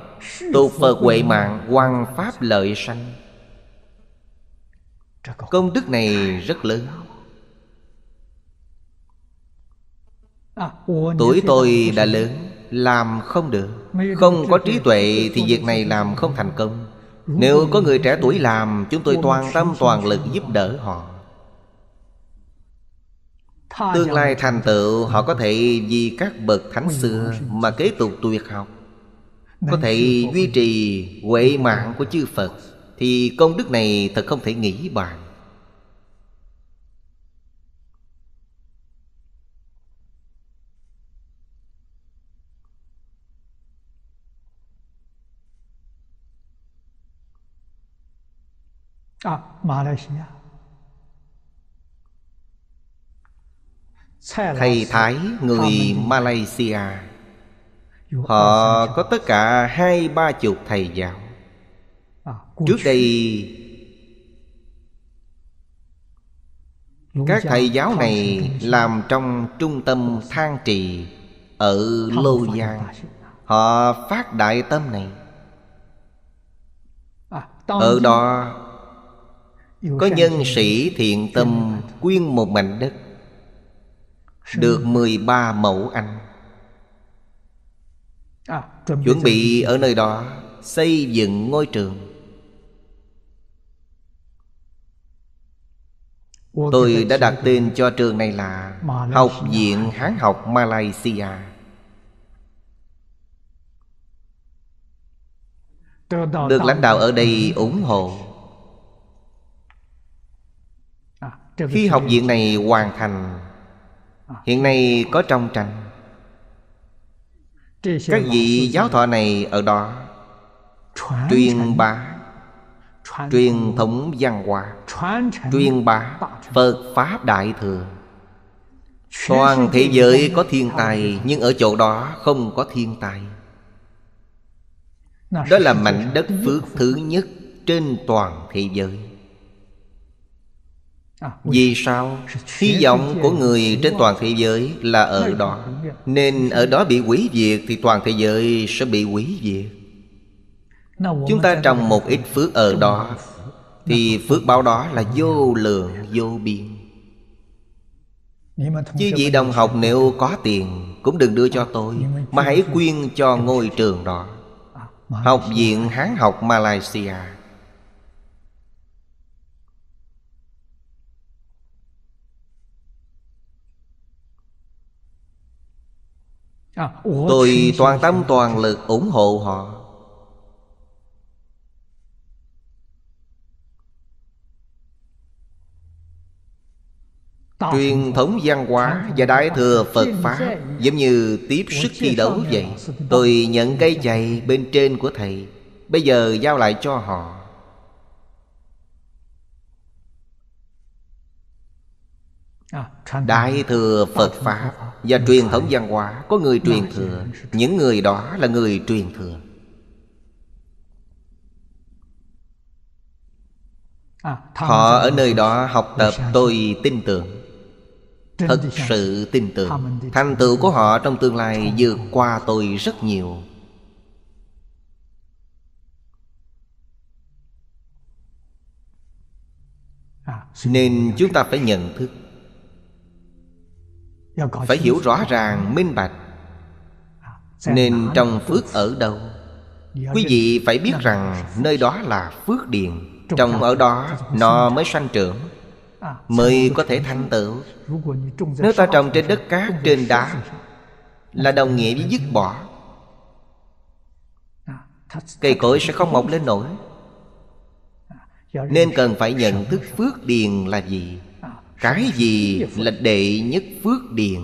Tu Phật huệ mạng quan Pháp lợi sanh. Công đức này rất lớn. Tuổi tôi đã lớn, Làm không được. Không có trí tuệ Thì việc này làm không thành công. Nếu có người trẻ tuổi làm, Chúng tôi toàn tâm toàn lực giúp đỡ họ. Tương lai thành tựu Họ có thể vì các bậc thánh xưa Mà kế tục tuyệt học. Có thể duy trì huệ mạng của chư Phật Thì công đức này thật không thể nghĩ bàn. À, Malaysia Thầy Thái, người Malaysia. Họ có tất cả hai ba chục thầy giáo. Trước đây, Các thầy giáo này làm trong trung tâm than trì Ở Lô Giang. Họ phát đại tâm này. Ở đó, có nhân sĩ thiện tâm quyên một mảnh đất. Được 13 mẫu anh. Chuẩn bị ở nơi đó xây dựng ngôi trường. Tôi đã đặt tên cho trường này là Học viện Hán học Malaysia. Được lãnh đạo ở đây ủng hộ. Khi học viện này hoàn thành Hiện nay có trong tranh Các vị giáo thọ này ở đó, Truyền bá, Truyền thống văn hóa, Truyền bá Phật Pháp Đại Thừa. Toàn thế giới có thiên tài, Nhưng ở chỗ đó không có thiên tài. Đó là mảnh đất phước thứ nhất Trên toàn thế giới vì sao? Hy vọng của người trên toàn thế giới là ở đó. Nên ở đó bị hủy diệt Thì toàn thế giới sẽ bị hủy diệt. Chúng ta trồng một ít phước ở đó. Thì phước báo đó là vô lượng vô biên. Chứ vị đồng học nếu có tiền Cũng đừng đưa cho tôi Mà hãy quyên cho ngôi trường đó. Học viện Hán học Malaysia Tôi toàn tâm toàn lực ủng hộ họ. Truyền thống văn hóa và Đại Thừa Phật Pháp Giống như tiếp sức thi đấu vậy. Tôi nhận cây chày bên trên của thầy Bây giờ giao lại cho họ Đại thừa Phật Pháp Và truyền thống văn hóa, Có người truyền thừa, Những người đó là người truyền thừa. Họ ở nơi đó học tập, tôi tin tưởng. Thật sự tin tưởng. Thành tựu của họ trong tương lai vượt qua tôi rất nhiều. Nên chúng ta phải nhận thức phải hiểu rõ ràng, minh bạch. Nên trong phước ở đâu? Quý vị phải biết rằng nơi đó là phước điền. Trồng ở đó nó mới sanh trưởng Mới có thể thành tựu. Nếu ta trồng trên đất cát trên đá Là đồng nghĩa với dứt bỏ. Cây cối sẽ không mọc lên nổi. Nên cần phải nhận thức phước điền là gì Cái gì là đệ nhất phước điền?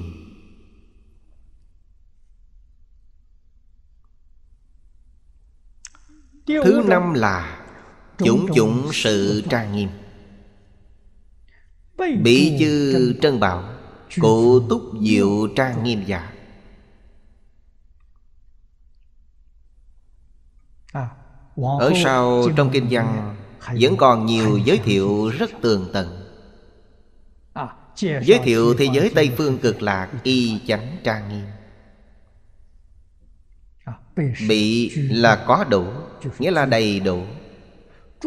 Thứ năm là Chủng chủng sự trang nghiêm. Bị chư trân bảo Cụ túc diệu trang nghiêm giả Ở sau trong kinh văn Vẫn còn nhiều giới thiệu rất tường tận Giới thiệu thế giới Tây Phương cực lạc Y chánh trang nghiêm. Bị là có đủ Nghĩa là đầy đủ.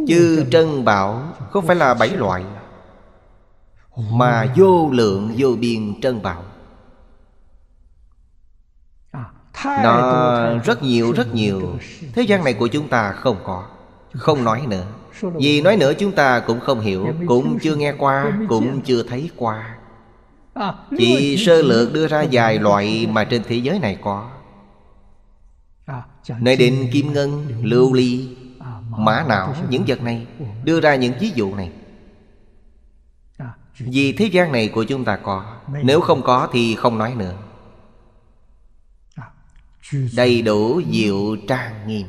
Chư trân bảo Không phải là bảy loại Mà vô lượng vô biên trân bảo. Nó rất nhiều rất nhiều. Thế gian này của chúng ta không có không nói nữa. Vì nói nữa chúng ta cũng không hiểu Cũng chưa nghe qua Cũng chưa thấy qua. Chỉ sơ lược đưa ra vài loại Mà trên thế giới này có. Nơi định kim ngân, lưu ly Mã não, những vật này Đưa ra những ví dụ này. Vì thế gian này của chúng ta có Nếu không có thì không nói nữa. Đầy đủ diệu trang nghiêm.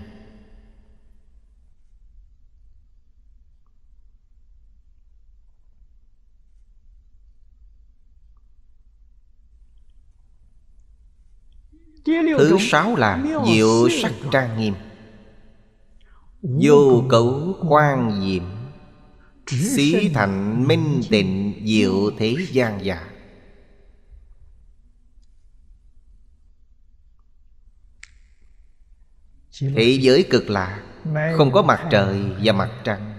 Thứ sáu là diệu sắc trang nghiêm. Vô cấu quan diệm. Xí thành minh tịnh diệu thế gian giả Thế giới cực lạ Không có mặt trời và mặt trăng.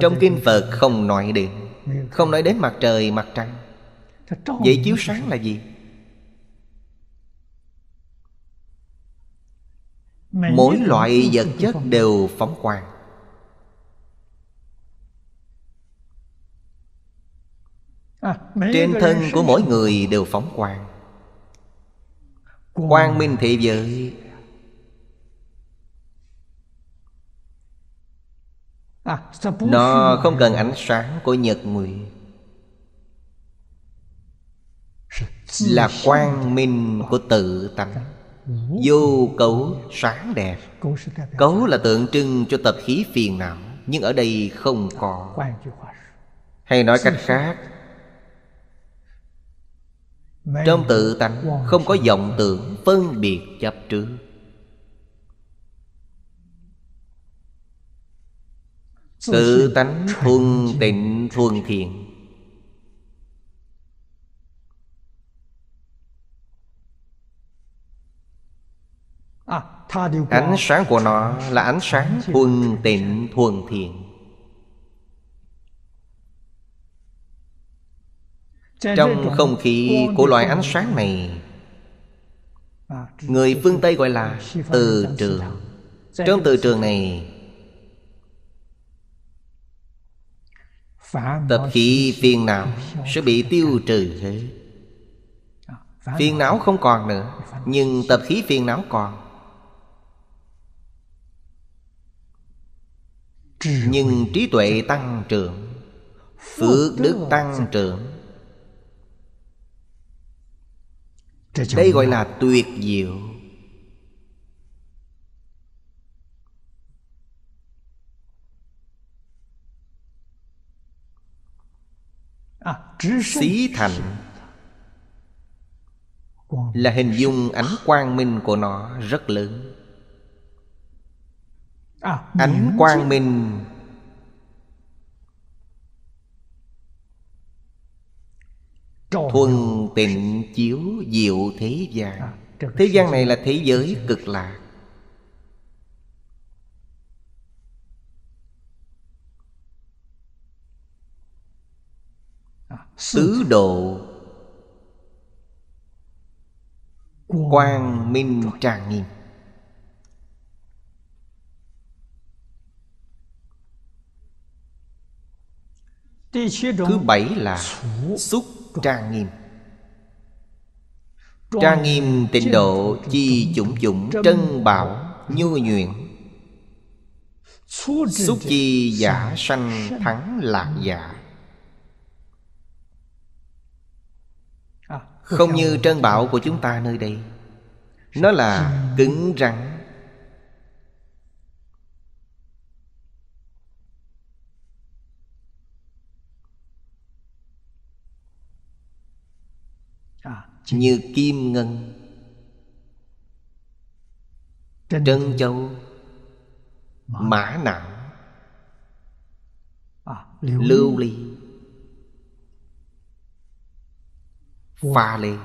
Trong kinh Phật không nói đến Không nói đến mặt trời, mặt trăng Vậy chiếu sáng là gì? Mỗi loại vật chất đều phóng quang. Trên thân của mỗi người đều phóng quang. Quang minh thị giới Nó không cần ánh sáng của nhật nguyệt Là quang minh của tự tánh. Vô cấu sáng đẹp. Cấu là tượng trưng cho tập khí phiền não Nhưng ở đây không có. Hay nói cách khác. Trong tự tánh không có vọng tưởng phân biệt chấp trước. Tự tánh thuần tịnh thuần thiện Ánh sáng của nó là ánh sáng thuần tịnh thuần thiện. Trong không khí của loại ánh sáng này Người phương Tây gọi là từ trường. Trong từ trường này Tập khí phiền não sẽ bị tiêu trừ hết. Phiền não không còn nữa Nhưng tập khí phiền não còn Nhưng trí tuệ tăng trưởng Phước đức tăng trưởng. Đây gọi là tuyệt diệu. À, Xí thành là hình dung ánh quang minh của nó rất lớn ánh quang minh thuần tịnh chiếu diệu thế gian. Thế gian này là thế giới cực lạc. Tứ độ quang minh tràng nghiêm Thứ bảy là xúc trang nghiêm. Trang nghiêm tịnh độ chi chủng chủng trân bảo nhu nhuyễn. Xúc chi giả sanh thắng lạc giả. À, Không như trân bảo của chúng ta nơi đây. Nó là cứng rắn à, Như kim ngân. Trân châu Mã não à, lưu, ly Pha lê.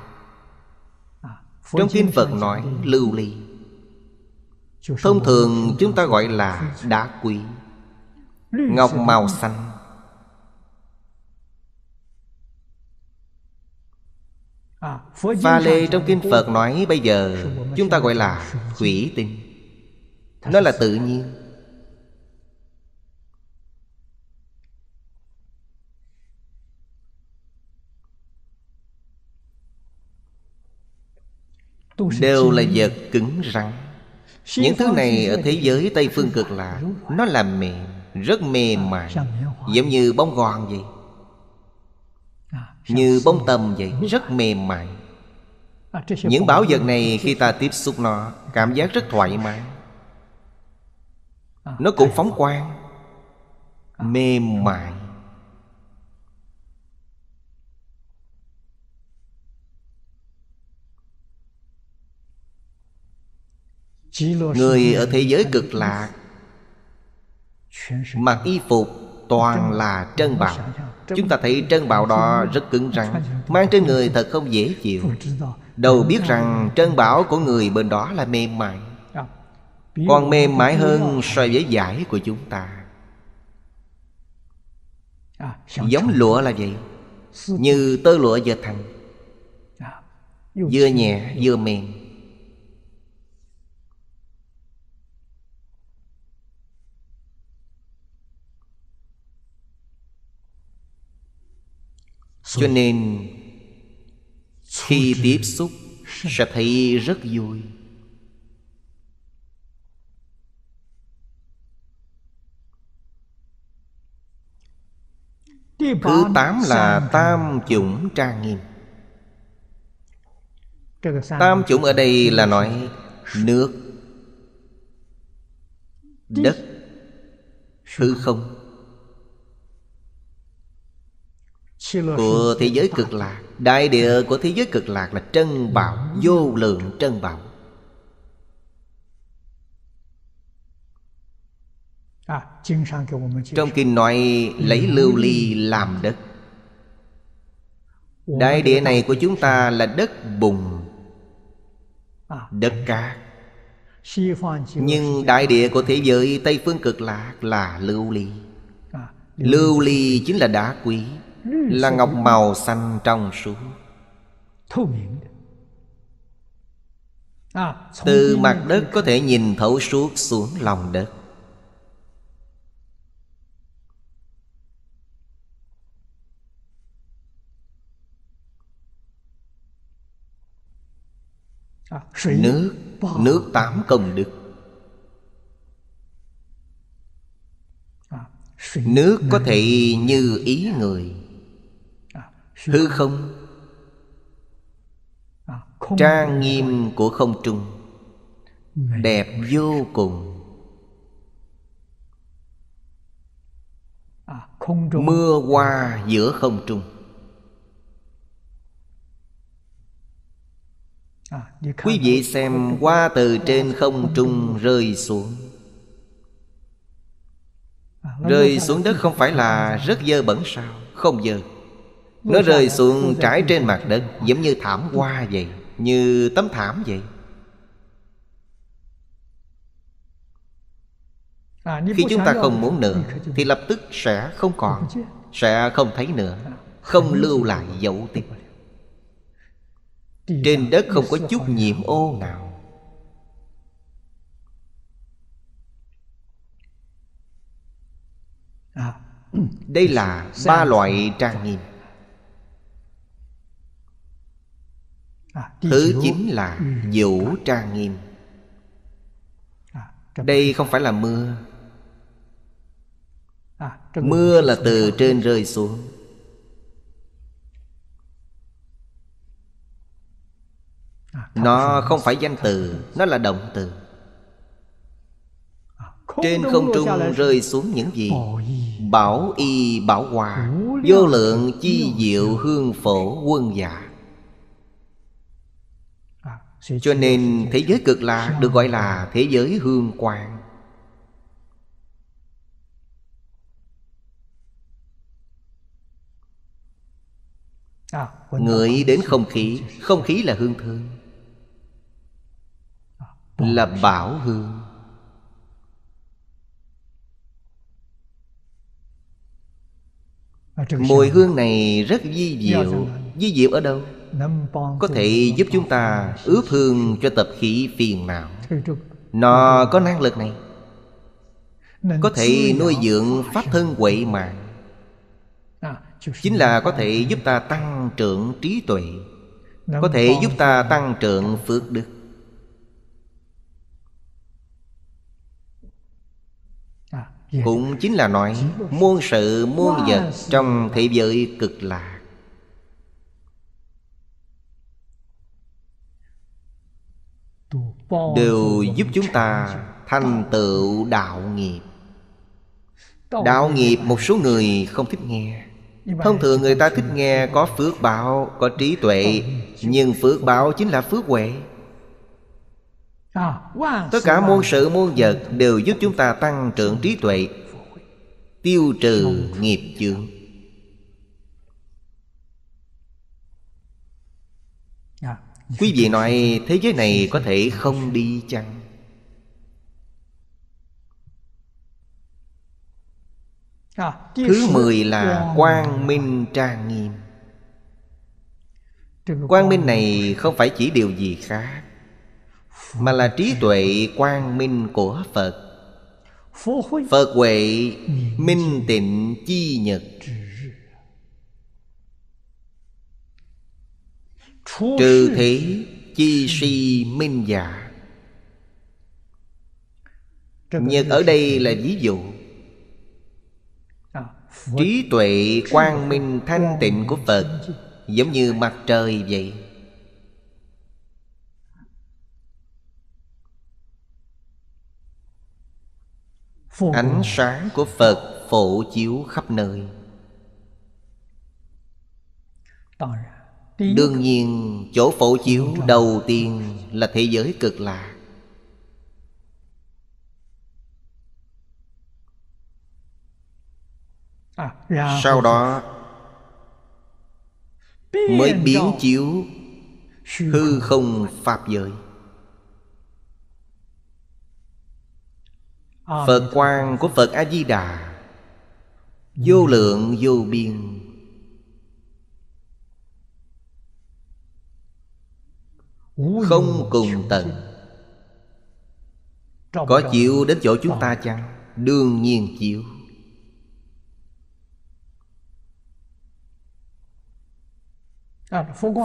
À, Trong kinh Phật nói lưu ly Thông thường chúng ta gọi là đá quý. Ngọc màu xanh Pha lê trong kinh Phật nói bây giờ Chúng ta gọi là thủy tinh. Nó là tự nhiên. Đều là vật cứng rắn. Những thứ này ở thế giới Tây Phương cực lạc Nó là mềm Rất mềm mại Giống như bông gòn vậy Như bông tầm vậy Rất mềm mại. Những bảo vật này khi ta tiếp xúc nó Cảm giác rất thoải mái. Nó cũng phóng quang Mềm mại. Người ở thế giới cực lạc Mặc y phục toàn là trân bảo Chúng ta thấy trân bảo đó rất cứng rắn Mang trên người thật không dễ chịu. Đâu biết rằng trân bảo của người bên đó là mềm mại Còn mềm mại hơn so với giải của chúng ta. Giống lụa là vậy Như tơ lụa dệt thành Vừa nhẹ vừa mềm Cho nên Khi tiếp xúc Sẽ thấy rất vui. Thứ tám là tam chủng trang nghiêm. Tam chủng ở đây là nói Nước Đất Hư không Của thế giới cực lạc. Đại địa của thế giới cực lạc là trân bảo Vô lượng trân bảo. Trong kinh nói lấy lưu ly làm đất. Đại địa này của chúng ta là đất bùn Đất cát. Nhưng đại địa của thế giới Tây Phương cực lạc là lưu ly. Lưu ly chính là đá quý Là ngọc màu xanh trong suốt. Từ mặt đất có thể nhìn thấu suốt xuống lòng đất. Nước Nước tám công đức. Nước có thể như ý người Hư không? Trang nghiêm của không trung. Đẹp vô cùng. Mưa hoa giữa không trung. Quý vị xem hoa từ trên không trung rơi xuống. Rơi xuống đất không phải là rất dơ bẩn sao? Không dơ Nó rơi xuống trải trên mặt đất Giống như thảm hoa vậy Như tấm thảm vậy. Khi chúng ta không muốn nữa Thì lập tức sẽ không còn Sẽ không thấy nữa Không lưu lại dấu tích. Trên đất không có chút nhiễm ô nào. Đây [coughs] là ba loại trang nghiêm Thứ chính là vũ trang nghiêm. Đây không phải là mưa. Mưa là từ trên rơi xuống. Nó không phải danh từ Nó là động từ. Trên không trung rơi xuống những gì? Bảo y bảo hòa. Vô lượng chi diệu hương phổ quân giả cho nên thế giới cực lạc được gọi là thế giới hương quang. Ngửi đến không khí Không khí là hương thơm, Là bảo hương. Mùi hương này rất di diệu. Di diệu ở đâu? Có thể giúp chúng ta ướp hương cho tập khí phiền não. Nó có năng lực này. Có thể nuôi dưỡng pháp thân quậy mạng. Chính là có thể giúp ta tăng trưởng trí tuệ. Có thể giúp ta tăng trưởng phước đức. Cũng chính là nói, Muôn sự muôn vật Trong thế giới cực lạc. Đều giúp chúng ta Thành tựu đạo nghiệp. Đạo nghiệp một số người không thích nghe. Thông thường người ta thích nghe có phước báo, Có trí tuệ, Nhưng phước báo chính là phước huệ. Tất cả môn sự, môn vật Đều giúp chúng ta tăng trưởng trí tuệ, Tiêu trừ nghiệp chướng. Quý vị nói thế giới này có thể không đi chăng? Thứ mười là quang minh trang nghiêm. Quang minh này không phải chỉ điều gì khác Mà là trí tuệ quang minh của Phật. Phật huệ minh tịnh chi nhật Trừ thế chi si minh giả. Nhật ở đây là ví dụ. Trí tuệ quang minh thanh tịnh của Phật Giống như mặt trời vậy. Ánh sáng của Phật phổ chiếu khắp nơi Đương nhiên chỗ phổ chiếu đầu tiên là thế giới cực lạc Sau đó Mới biến chiếu Hư không Pháp giới. Phật quan của Phật A-di-đà Vô lượng vô biên Không cùng tận Có chịu đến chỗ chúng ta chăng? Đương nhiên chịu.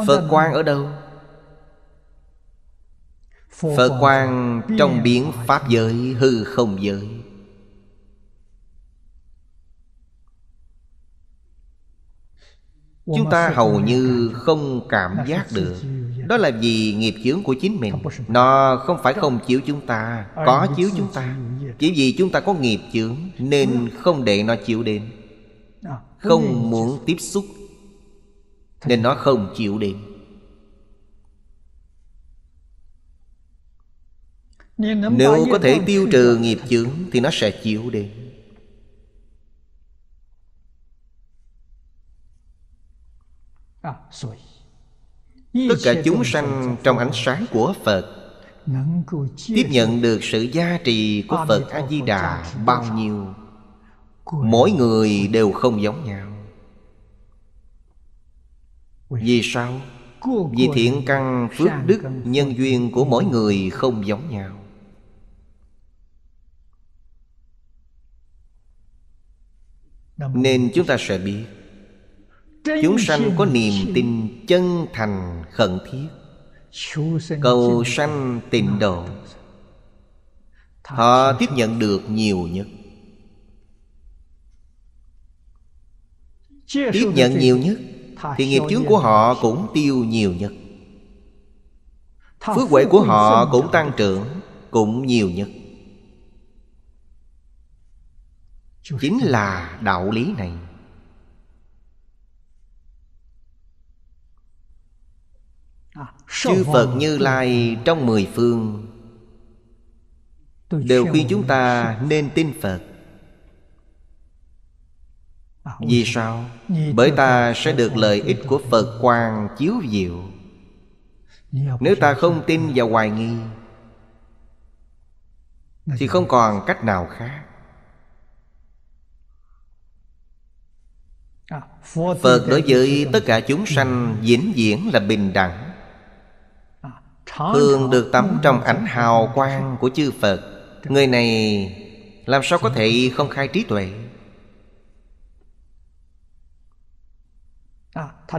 Phật quan ở đâu? Phật quan trong biển pháp giới hư không giới. Chúng ta hầu như không cảm giác được. Đó là vì nghiệp chướng của chính mình. Nó không phải không chiếu chúng ta, Có chiếu chúng ta. Chỉ vì chúng ta có nghiệp chướng Nên không để nó chiếu đến. Không muốn tiếp xúc Nên nó không chịu đến. Nếu có thể tiêu trừ nghiệp chướng Thì nó sẽ chịu đến. À, Tất cả chúng sanh trong ánh sáng của Phật. Tiếp nhận được sự gia trì của Phật A-di-đà bao nhiêu Mỗi người đều không giống nhau. Vì sao? Vì thiện căn phước đức nhân duyên của mỗi người không giống nhau. Nên chúng ta sẽ biết Chúng sanh có niềm tin chân thành khẩn thiết. Cầu sanh tịnh độ. Họ tiếp nhận được nhiều nhất. Tiếp nhận nhiều nhất, Thì nghiệp chướng của họ cũng tiêu nhiều nhất. Phước huệ của họ cũng tăng trưởng Cũng nhiều nhất. Chính là đạo lý này. Chư Phật Như Lai trong mười phương. Đều khuyên chúng ta nên tin Phật. Vì sao? Bởi ta sẽ được lợi ích của Phật quang chiếu diệu. Nếu ta không tin và hoài nghi Thì không còn cách nào khác. Phật đối với tất cả chúng sanh vĩnh viễn là bình đẳng Thường được tắm trong ánh hào quang của chư Phật. Người này làm sao có thể không khai trí tuệ?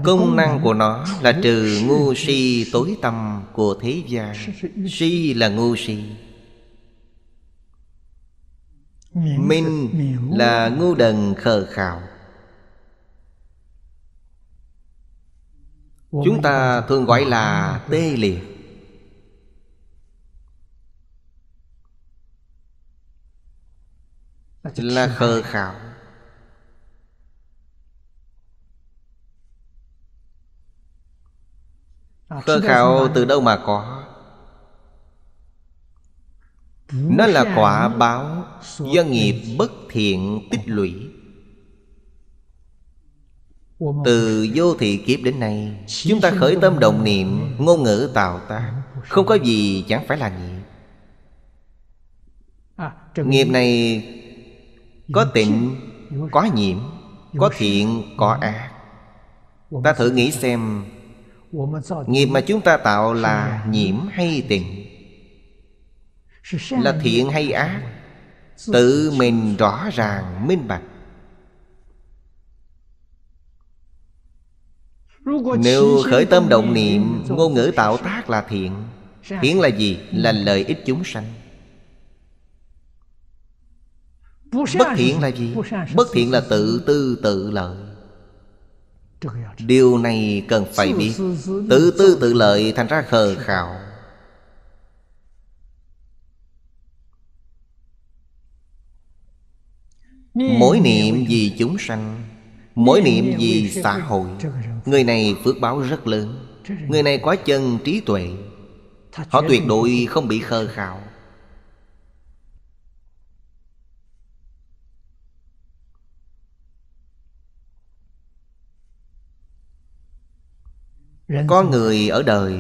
Công năng của nó là trừ ngu si tối tâm của thế gian. Si là ngu si. Minh là ngu đần khờ khạo. Chúng ta thường gọi là tê liệt là khờ khạo khờ khạo từ đâu mà có? Nó là quả báo do nghiệp bất thiện tích lũy. Từ vô thị kiếp đến nay Chúng ta khởi tâm động niệm Ngôn ngữ tạo ta Không có gì chẳng phải là nghiệp. Nghiệp này có tịnh có nhiễm có thiện có ác. ta thử nghĩ xem nghiệp mà chúng ta tạo là nhiễm hay tịnh? Là thiện hay ác? tự mình rõ ràng minh bạch. Nếu khởi tâm động niệm ngôn ngữ tạo tác là thiện thiện là gì? Là lợi ích chúng sanh Bất thiện là gì? Bất thiện là tự tư tự lợi. Điều này cần phải biết. Tự tư tự lợi thành ra khờ khạo. Mỗi niệm vì chúng sanh Mỗi niệm vì xã hội. Người này phước báo rất lớn. Người này có chân trí tuệ. Họ tuyệt đối không bị khờ khạo Con người ở đời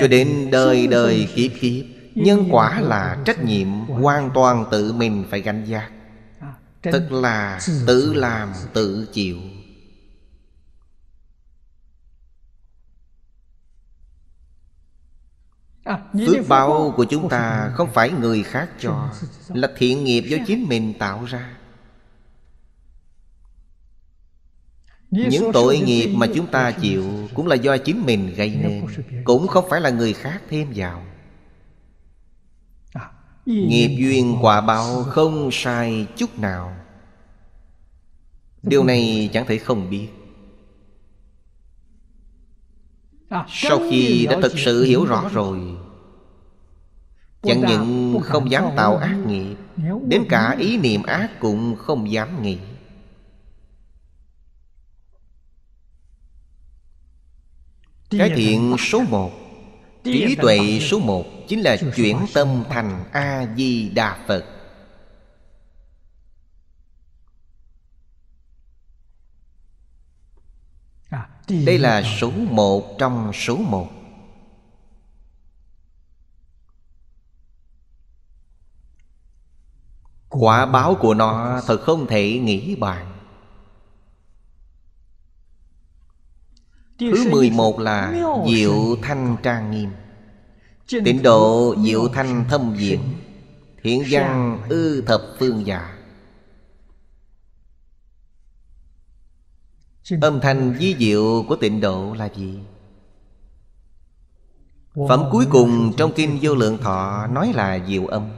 Cho đến đời đời kiếp kiếp Nhân quả là trách nhiệm Hoàn toàn tự mình phải gánh giác à, Thật là tự làm tự chịu. À, Phước báo của chúng ta không phải người khác cho Là thiện nghiệp do chính mình tạo ra Những tội nghiệp mà chúng ta chịu Cũng là do chính mình gây nên Cũng không phải là người khác thêm vào. À, Nghiệp duyên quả báo không sai chút nào. Điều này chẳng thể không biết. À, Sau khi đã thực sự hiểu rõ rồi Chẳng những không dám tạo ác nghiệp Đến cả ý niệm ác cũng không dám nghĩ Cái thiện số một. Trí tuệ số một Chính là chuyển tâm thành A-di-đà Phật. À, Đây là số một trong số một. Quả báo của nó thật không thể nghĩ bàn Thứ 11 là Diệu Thanh Trang Nghiêm. Tịnh độ Diệu Thanh Thâm Viện. Thiện văn ư thập phương giả Âm thanh di diệu của tịnh độ là gì? Phẩm cuối cùng trong Kinh Vô Lượng Thọ nói là diệu âm.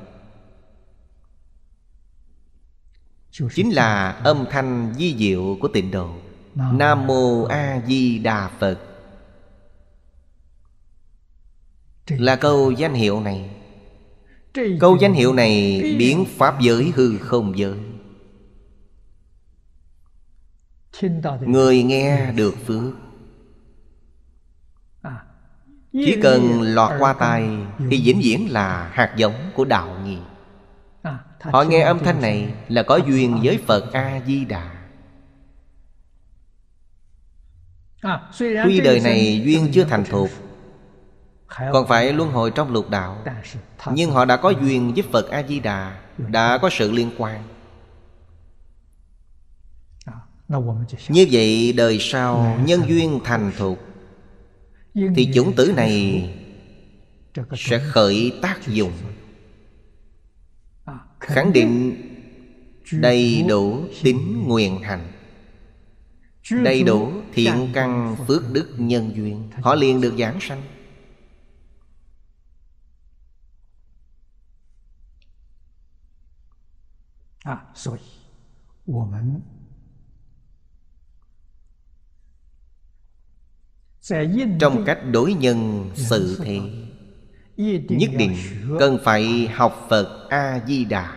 Chính là âm thanh di diệu của tịnh độ Nam Mô A Di Đà Phật. Là câu danh hiệu này. Câu danh hiệu này biến Pháp giới hư không giới. Người nghe được phước. À, Chỉ cần lọt qua tai Thì vĩnh viễn là hạt giống của đạo nghiệp À, Họ nghe âm thanh này là có duyên với Phật A-di-đà Tuy đời này duyên chưa thành thục Còn phải luân hồi trong lục đạo. Nhưng họ đã có duyên với Phật A-di-đà Đã có sự liên quan. Như vậy đời sau nhân duyên thành thục Thì chủng tử này sẽ khởi tác dụng. Khẳng định đầy đủ tính nguyện hành đầy đủ thiện căn phước đức nhân duyên. Họ liền được giảng sanh. À, rồi, 我们 trong cách đối nhân sự thế nhất định cần phải học phật a di đà.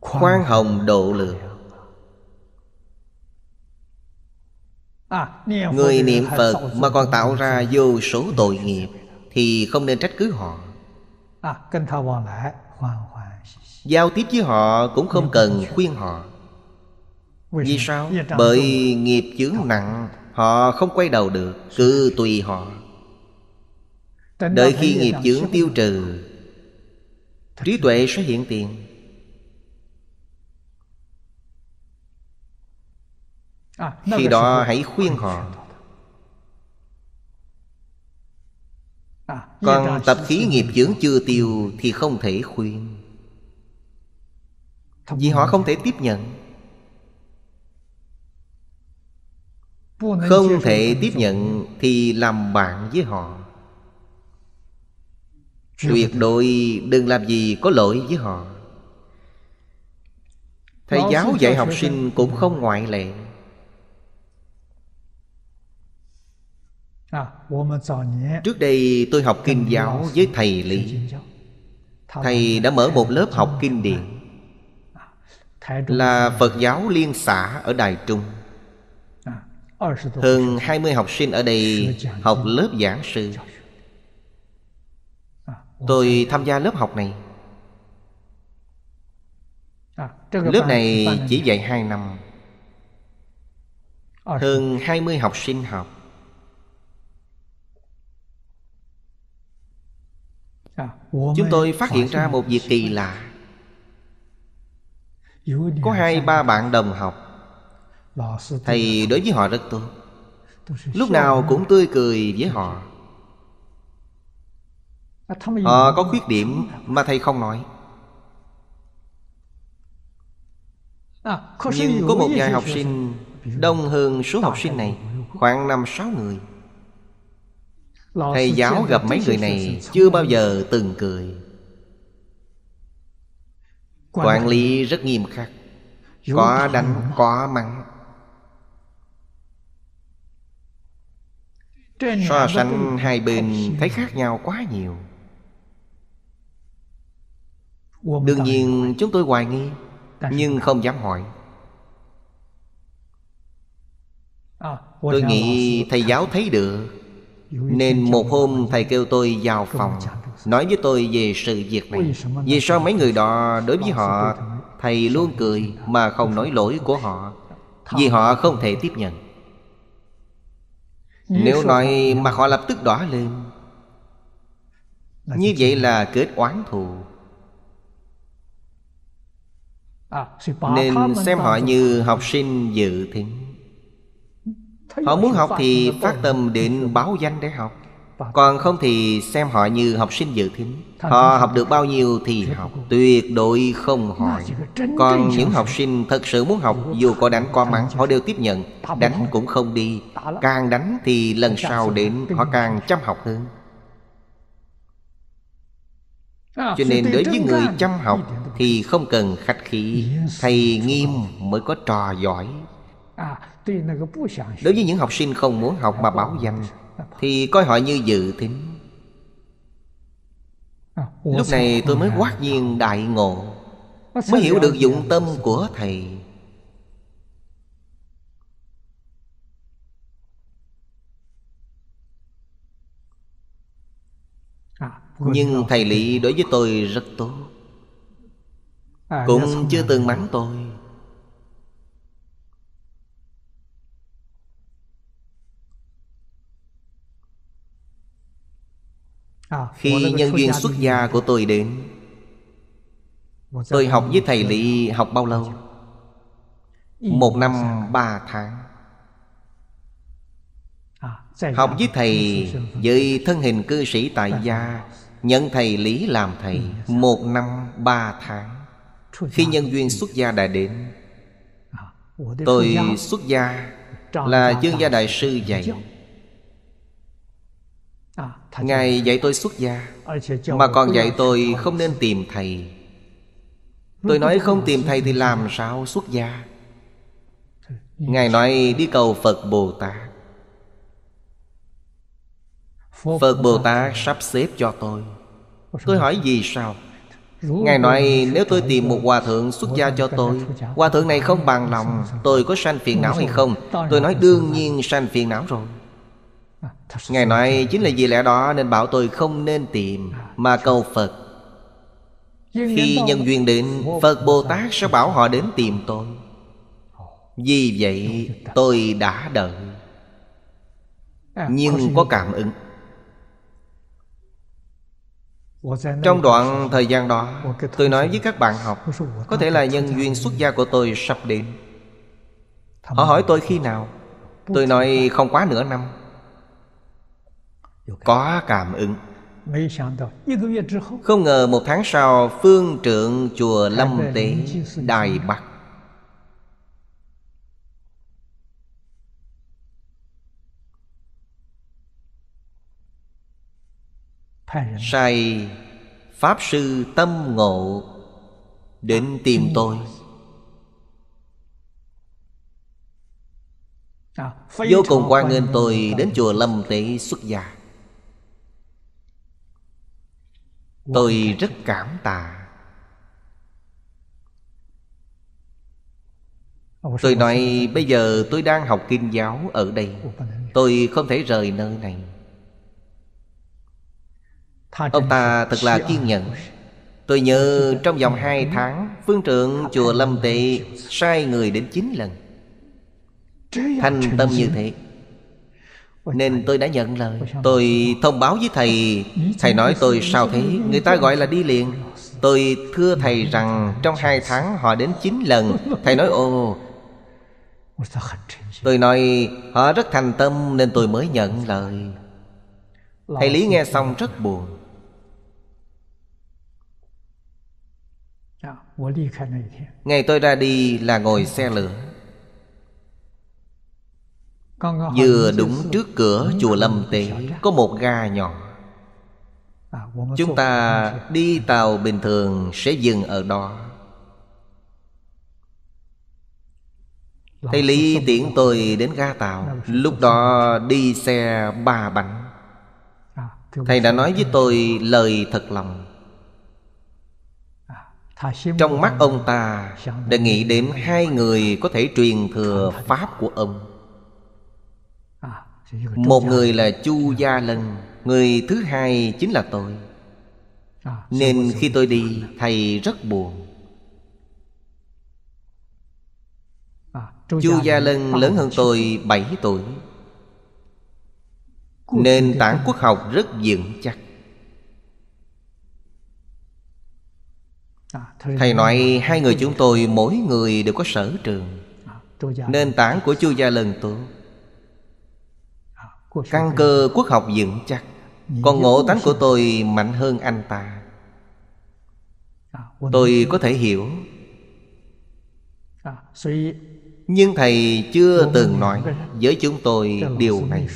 Khoan hồng độ lượng. Người niệm Phật mà còn tạo ra vô số tội nghiệp Thì không nên trách cứ họ. Giao tiếp với họ cũng không cần khuyên họ. Vì sao? Bởi nghiệp chướng nặng Họ không quay đầu được Cứ tùy họ. Đợi khi nghiệp chướng tiêu trừ Trí tuệ sẽ hiện tiền. khi đó hãy khuyên họ. còn tập khí nghiệp dưỡng chưa tiêu thì không thể khuyên. Vì họ không thể tiếp nhận. Không thể tiếp nhận thì làm bạn với họ. Tuyệt đối đừng làm gì có lỗi với họ. Thầy giáo dạy học sinh cũng không ngoại lệ. Trước đây tôi học kinh giáo với thầy Lý. Thầy đã mở một lớp học kinh điển. Là Phật giáo Liên xã ở Đài Trung. À, Hơn 20 học sinh ở đây học lớp giảng sư. Tôi tham gia lớp học này. Lớp này chỉ dạy 2 năm. Hơn 20 học sinh học. Chúng tôi phát hiện ra một việc kỳ lạ. Có hai ba bạn đồng học. Thầy đối với họ rất tốt. Lúc nào cũng tươi cười với họ. Họ ờ, có khuyết điểm mà thầy không nói. Nhưng có một vài học sinh Đông hơn số học sinh này Khoảng năm sáu người. Thầy giáo gặp mấy người này Chưa bao giờ từng cười. Quản lý rất nghiêm khắc Có đánh, có mắng. So sánh hai bên thấy khác nhau quá nhiều. Đương nhiên chúng tôi hoài nghi Nhưng không dám hỏi. Tôi nghĩ thầy giáo thấy được. Nên một hôm thầy kêu tôi vào phòng Nói với tôi về sự việc này. Vì sao mấy người đó đối với họ Thầy luôn cười mà không nói lỗi của họ. Vì họ không thể tiếp nhận. Nếu nói mà họ lập tức đỏ lên. Như vậy là kết oán thù. À, Nên xem họ như học sinh dự thính Họ muốn học thì phát tâm đến báo danh để học. Còn không thì xem họ như học sinh dự thính. Họ học được bao nhiêu thì học Tuyệt đối không hỏi. Còn những học sinh thật sự muốn học Dù có đánh có mắng họ đều tiếp nhận. Đánh cũng không đi. Càng đánh thì lần sau đến họ càng chăm học hơn. Cho nên đối với người chăm học Thì không cần khách khí. Thầy nghiêm mới có trò giỏi Đối với những học sinh không muốn học mà bảo danh Thì coi họ như dự thính Lúc này tôi mới quát nhiên đại ngộ Mới hiểu được dụng tâm của Thầy. Nhưng Thầy Lý đối với tôi rất tốt. Cũng chưa từng mắng tôi Khi nhân duyên xuất gia của tôi đến Tôi học với thầy Lý học bao lâu? Một năm ba tháng. Học với thầy với thân hình cư sĩ tại gia Nhận thầy Lý làm thầy Một năm ba tháng. Khi nhân duyên xuất gia đã đến Tôi xuất gia Là dương gia đại sư dạy Ngài dạy tôi xuất gia Mà còn dạy tôi không nên tìm thầy. Tôi nói không tìm thầy thì làm sao? xuất gia? Ngài nói đi cầu Phật Bồ Tát. Phật Bồ Tát. Sắp xếp cho tôi. Tôi hỏi vì sao? Ngài nói nếu tôi tìm một hòa thượng xuất gia cho tôi Hòa thượng này không bằng lòng Tôi có sanh phiền não hay không? Tôi nói đương nhiên sanh phiền não rồi Ngài nói, chính là vì lẽ đó Nên bảo tôi không nên tìm Mà cầu Phật. Khi nhân duyên đến, Phật Bồ Tát sẽ bảo họ đến tìm tôi. Vì vậy, tôi đã đợi. Nhưng có cảm ứng. Trong đoạn thời gian đó, Tôi nói với các bạn học, Có thể là nhân duyên xuất gia của tôi sắp đến. Họ hỏi tôi khi nào? Tôi nói, không quá nửa năm có cảm ứng. Không? Ngờ một tháng sau Phương trượng chùa Lâm Tế Đài Bắc. Sai Pháp Sư Tâm Ngộ Đến tìm tôi. Vô cùng quan nghênh tôi đến chùa Lâm Tế xuất gia Tôi rất cảm tạ. Tôi nói bây giờ tôi đang học kinh giáo ở đây. Tôi không thể rời nơi này. Ông ta thật là kiên nhẫn. Tôi nhớ trong vòng hai tháng Phương trượng chùa Lâm Tệ Sai người đến chín lần. Thanh tâm như thế Nên tôi đã nhận lời. Tôi thông báo với thầy. Thầy nói tôi sao thế? Người ta gọi là đi liền. Tôi thưa thầy rằng Trong hai tháng họ đến chín lần. Thầy nói ồ. Tôi nói họ rất thành tâm Nên tôi mới nhận lời. Thầy Lý nghe xong rất buồn. Ngày tôi ra đi là ngồi xe lửa Vừa đúng trước cửa chùa Lâm Tế Có một ga nhỏ. Chúng ta đi tàu bình thường sẽ dừng ở đó. Thầy Lý tiễn tôi đến ga tàu. Lúc đó đi xe ba bánh. Thầy đã nói với tôi lời thật lòng. Trong mắt ông ta Đã nghĩ đến hai người có thể truyền thừa Pháp của ông Một người là Chu Gia Lân Người thứ hai chính là tôi. Nên khi tôi đi Thầy rất buồn. Chu Gia Lân lớn hơn tôi 7 tuổi. Nền tảng quốc học rất vững chắc. Thầy nói hai người chúng tôi mỗi người đều có sở trường. Nền tảng của Chu Gia Lân tốt Căn cơ quốc học vững chắc. Còn ngộ tánh của tôi mạnh hơn anh ta. Tôi có thể hiểu. Nhưng Thầy chưa từng nói với chúng tôi điều này.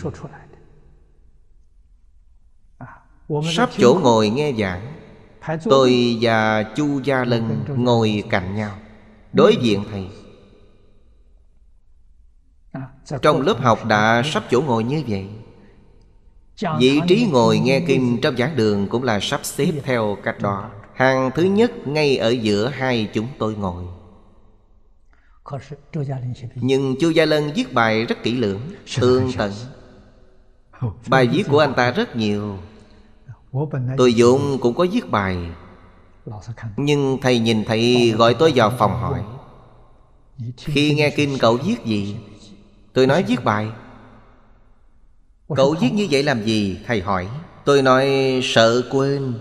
Sắp chỗ ngồi nghe giảng Tôi và Chu Gia Lân ngồi cạnh nhau. Đối diện thầy trong lớp học đã sắp chỗ ngồi như vậy. Vị trí ngồi nghe kinh trong giảng đường Cũng là sắp xếp theo cách đó. Hàng thứ nhất, ngay ở giữa hai chúng tôi ngồi. Nhưng Chu Gia Lân viết bài rất kỹ lưỡng, Tương tận Bài viết của anh ta rất nhiều. Tôi dụng cũng có viết bài. Nhưng thầy nhìn thầy gọi tôi vào phòng hỏi. Khi nghe kinh cậu viết gì Tôi nói viết bài. Cậu viết như vậy làm gì? Thầy hỏi. Tôi nói sợ quên.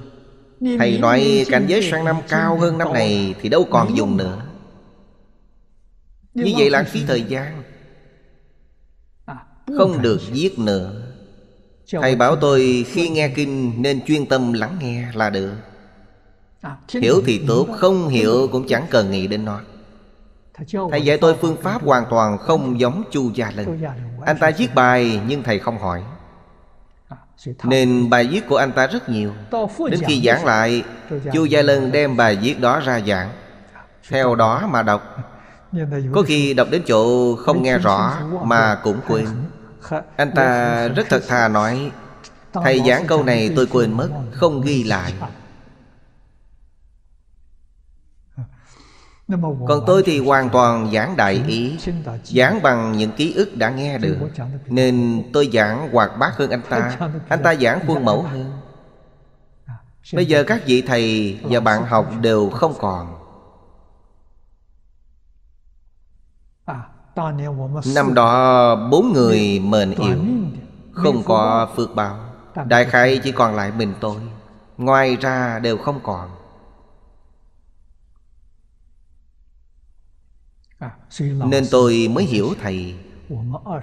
Thầy nói cảnh giới sang năm cao hơn năm này Thì đâu còn dùng nữa. Như vậy lãng phí thời gian. Không được viết. nữa. Thầy bảo tôi khi nghe kinh nên chuyên tâm lắng nghe là được. Hiểu thì tốt, không hiểu cũng chẳng cần nghĩ đến nó Thầy dạy tôi phương pháp hoàn toàn không giống Chu Gia Lân Anh ta viết bài nhưng thầy không hỏi. Nên bài viết của anh ta rất nhiều. Đến khi giảng lại Chu Gia Lân đem bài viết đó ra giảng. Theo đó mà đọc. Có khi đọc đến chỗ không nghe rõ Mà cũng quên. Anh ta rất thật thà nói Thầy giảng câu này tôi quên mất Không ghi lại Còn tôi thì hoàn toàn giảng đại ý Giảng bằng những ký ức đã nghe được. Nên tôi giảng hoạt bát hơn anh ta. Anh ta giảng khuôn mẫu hơn. Bây giờ các vị thầy và bạn học đều không còn. Năm đó bốn người mền yếu Không có phước báo. Đại khái chỉ còn lại mình tôi. Ngoài ra đều không còn Nên tôi mới hiểu thầy.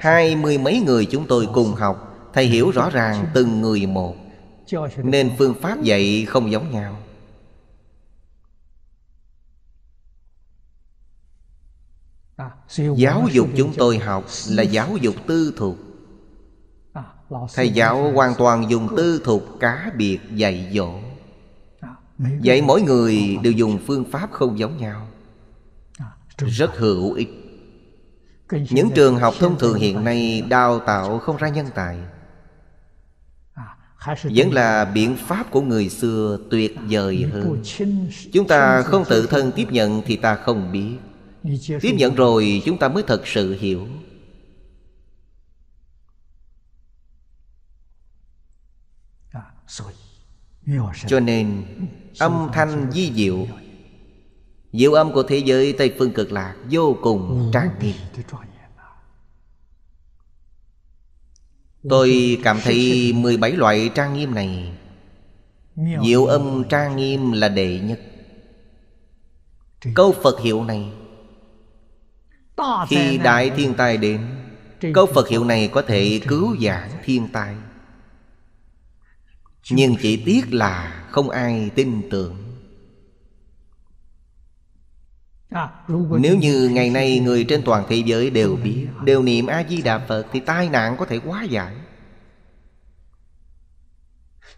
Hai mươi mấy người chúng tôi cùng học. Thầy hiểu rõ ràng từng người một. Nên phương pháp dạy không giống nhau. Giáo dục chúng tôi học là giáo dục tư thục. Thầy giáo hoàn toàn dùng tư thục cá biệt dạy dỗ. Dạy mỗi người đều dùng phương pháp không giống nhau Rất hữu ích. Những trường học thông thường hiện nay đào tạo không ra nhân tài. Vẫn là biện pháp của người xưa tuyệt vời hơn. Chúng ta không tự thân tiếp nhận thì ta không biết. Tiếp nhận rồi chúng ta mới thật sự hiểu. Cho nên âm thanh di diệu Diệu âm của thế giới Tây Phương Cực Lạc Vô cùng trang nghiêm. Tôi cảm thấy 17 loại trang nghiêm này. Diệu âm trang nghiêm là đệ nhất. Câu Phật hiệu này Khi đại thiên tai đến Câu Phật hiệu này có thể cứu giảng thiên tai. Nhưng chỉ tiếc là không ai tin tưởng Nếu như ngày nay người trên toàn thế giới đều biết Đều niệm A-di-đà Phật Thì tai nạn có thể quá giải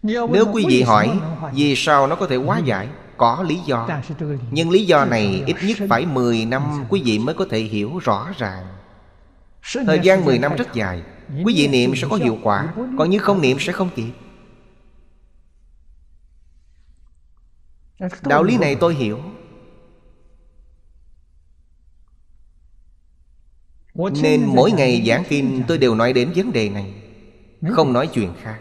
Nếu quý vị hỏi Vì sao nó có thể quá giải Có lý do. Nhưng lý do này ít nhất phải 10 năm Quý vị mới có thể hiểu rõ ràng. Thời gian 10 năm rất dài. Quý vị niệm sẽ có hiệu quả Còn như không niệm sẽ không kịp. Đạo lý này tôi hiểu. Nên mỗi ngày giảng kinh tôi đều nói đến vấn đề này. Không nói chuyện khác.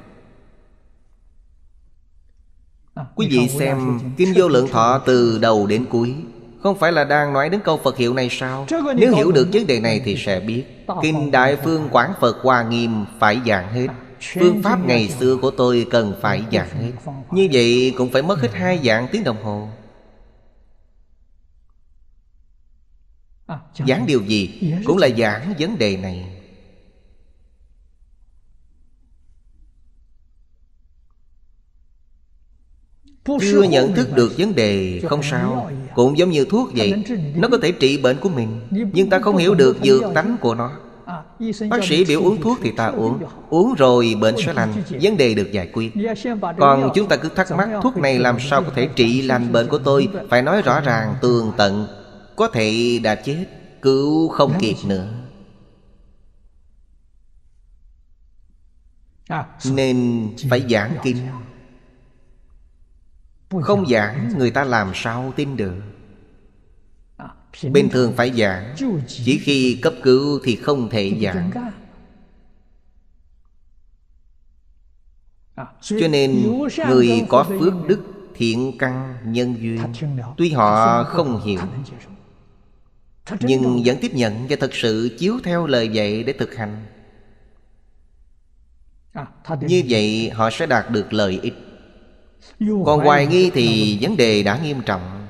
Quý vị xem Kinh Vô Lượng Thọ từ đầu đến cuối Không phải là đang nói đến câu Phật hiệu này sao? Nếu hiểu được vấn đề này thì sẽ biết. Kinh Đại Phương Quảng Phật Hoa Nghiêm phải giảng hết. Phương pháp ngày xưa của tôi cần phải giảng hết. Như vậy cũng phải mất hết hai dạng tiếng đồng hồ. giảng điều gì? Cũng là giảng vấn đề này. Chưa nhận thức được vấn đề không sao. cũng giống như thuốc vậy. Nó có thể trị bệnh của mình nhưng ta không hiểu được dược tánh của nó. Bác sĩ biểu uống thuốc thì ta uống. uống rồi bệnh sẽ lành. vấn đề được giải quyết. Còn chúng ta cứ thắc mắc thuốc này làm sao có thể trị lành bệnh của tôi? phải nói rõ ràng tường tận. Có thể đã chết Cứu không kịp nữa. Nên phải giảng kinh. Không giảng người ta làm sao tin được? Bình thường phải giảng. Chỉ khi cấp cứu thì không thể giảng. Cho nên người có phước đức thiện căn nhân duyên Tuy họ không hiểu nhưng vẫn tiếp nhận và thật sự chiếu theo lời dạy để thực hành. Như vậy họ sẽ đạt được lợi ích. Còn hoài nghi thì vấn đề đã nghiêm trọng.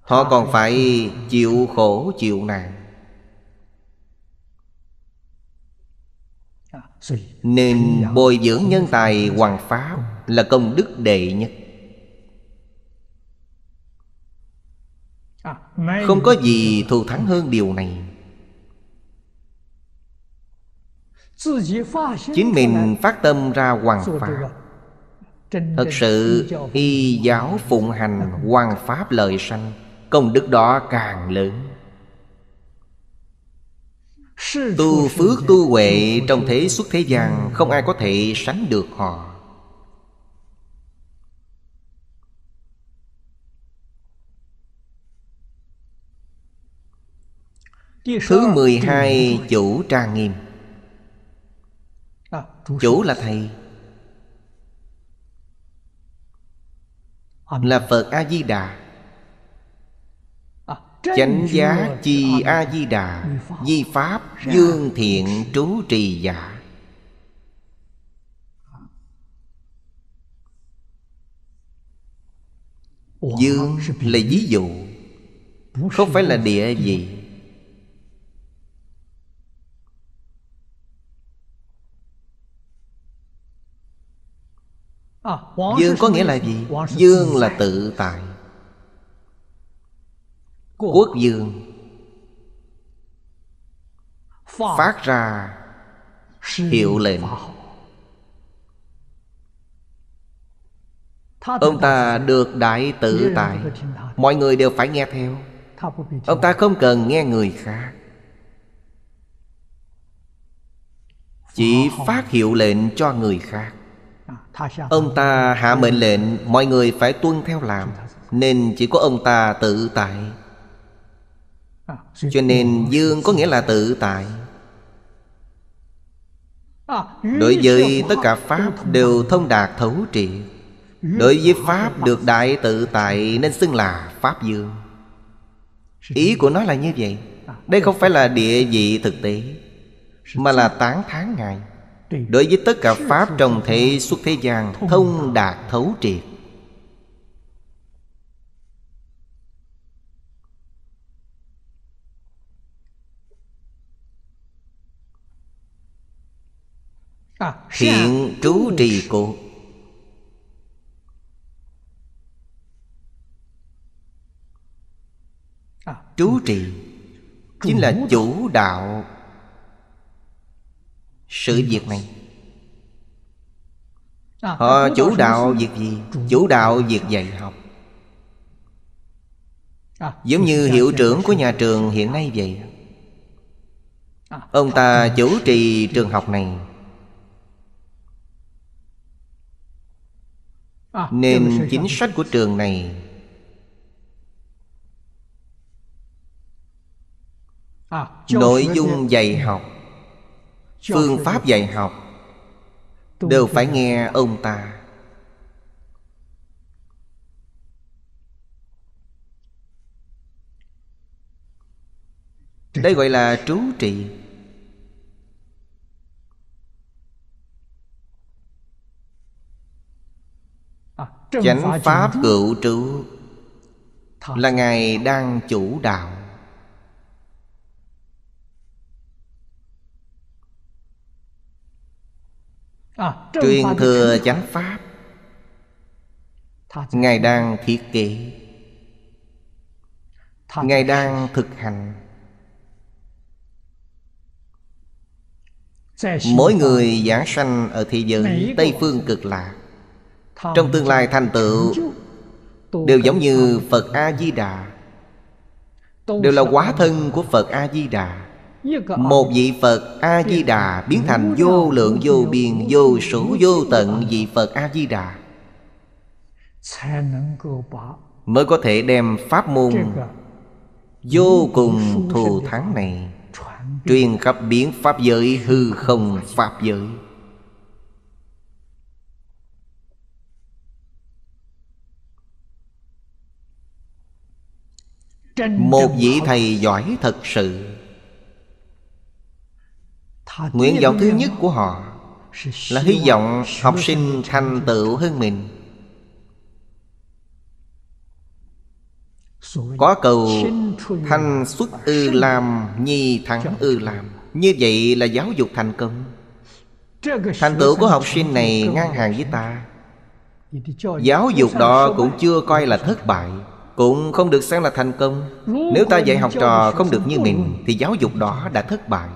Họ còn phải chịu khổ chịu nạn. Nên bồi dưỡng nhân tài hoàng pháp là công đức đệ nhất. Không có gì thù thắng hơn điều này. Chính mình phát tâm ra hoàng pháp Thật sự y giáo phụng hành hoàng pháp lợi sanh Công đức đó càng lớn. Tu phước tu huệ trong thế xuất thế gian Không ai có thể sánh được họ. Thứ Thứ 12 chủ trang nghiêm. À, chủ, là thầy. Là Phật A-di-đà. À, Chánh giá chi A-di-đà Di Pháp Dương Thiện Trú Trì Giả Dương là ví dụ. Không phải là địa vị Dương có nghĩa là gì? Dương là tự tại. Quốc dương. Phát ra Hiệu lệnh. Ông ta được đại tự tại. Mọi người đều phải nghe theo. Ông ta không cần nghe người khác. Chỉ phát hiệu lệnh cho người khác. Ông ta hạ mệnh lệnh, mọi người phải tuân theo làm, Nên chỉ có ông ta tự tại. Cho nên dương có nghĩa là tự tại. Đối với tất cả Pháp đều thông đạt thấu trị Đối với Pháp được đại tự tại nên xưng là Pháp dương. Ý của nó là như vậy. Đây không phải là địa vị thực tế, Mà là tán thán Ngài. Đối với tất cả Pháp trong thế xuất thế gian Thông đạt thấu triệt. Hiện trú trì cột Trú trì Chính là chủ đạo. Sự việc này. Họ chủ đạo việc gì? Chủ đạo việc dạy học. Giống như hiệu trưởng của nhà trường hiện nay vậy Ông ta chủ trì trường học này. Nên chính sách của trường này Nội dung dạy học Phương pháp dạy học Đều phải nghe ông ta. Đây gọi là trú trị. Chánh Pháp cựu trụ Là Ngài đang chủ đạo Truyền thừa chánh Pháp. Ngài đang thiết kế. Ngài đang thực hành. Mỗi người giảng sanh ở thế giới Tây Phương cực lạc. Trong tương lai thành tựu Đều giống như Phật A-di-đà Đều là quá thân của Phật A-di-đà một vị Phật A-di-đà Biến thành vô lượng, vô biên, Vô số, vô tận vị Phật A-di-đà. Mới có thể đem pháp môn Vô cùng thù thắng này Truyền khắp biến Pháp giới hư không Pháp giới. Một vị thầy giỏi thật sự Nguyện vọng thứ nhất của họ Là hy vọng học sinh thành tựu hơn mình. Có cầu thanh xuất ư làm Nhi thắng ư làm. Như vậy là giáo dục thành công. Thành tựu của học sinh này ngang hàng với ta. Giáo dục đó cũng chưa coi là thất bại Cũng không được xem là thành công. Nếu ta dạy học trò không được như mình Thì giáo dục đó đã thất bại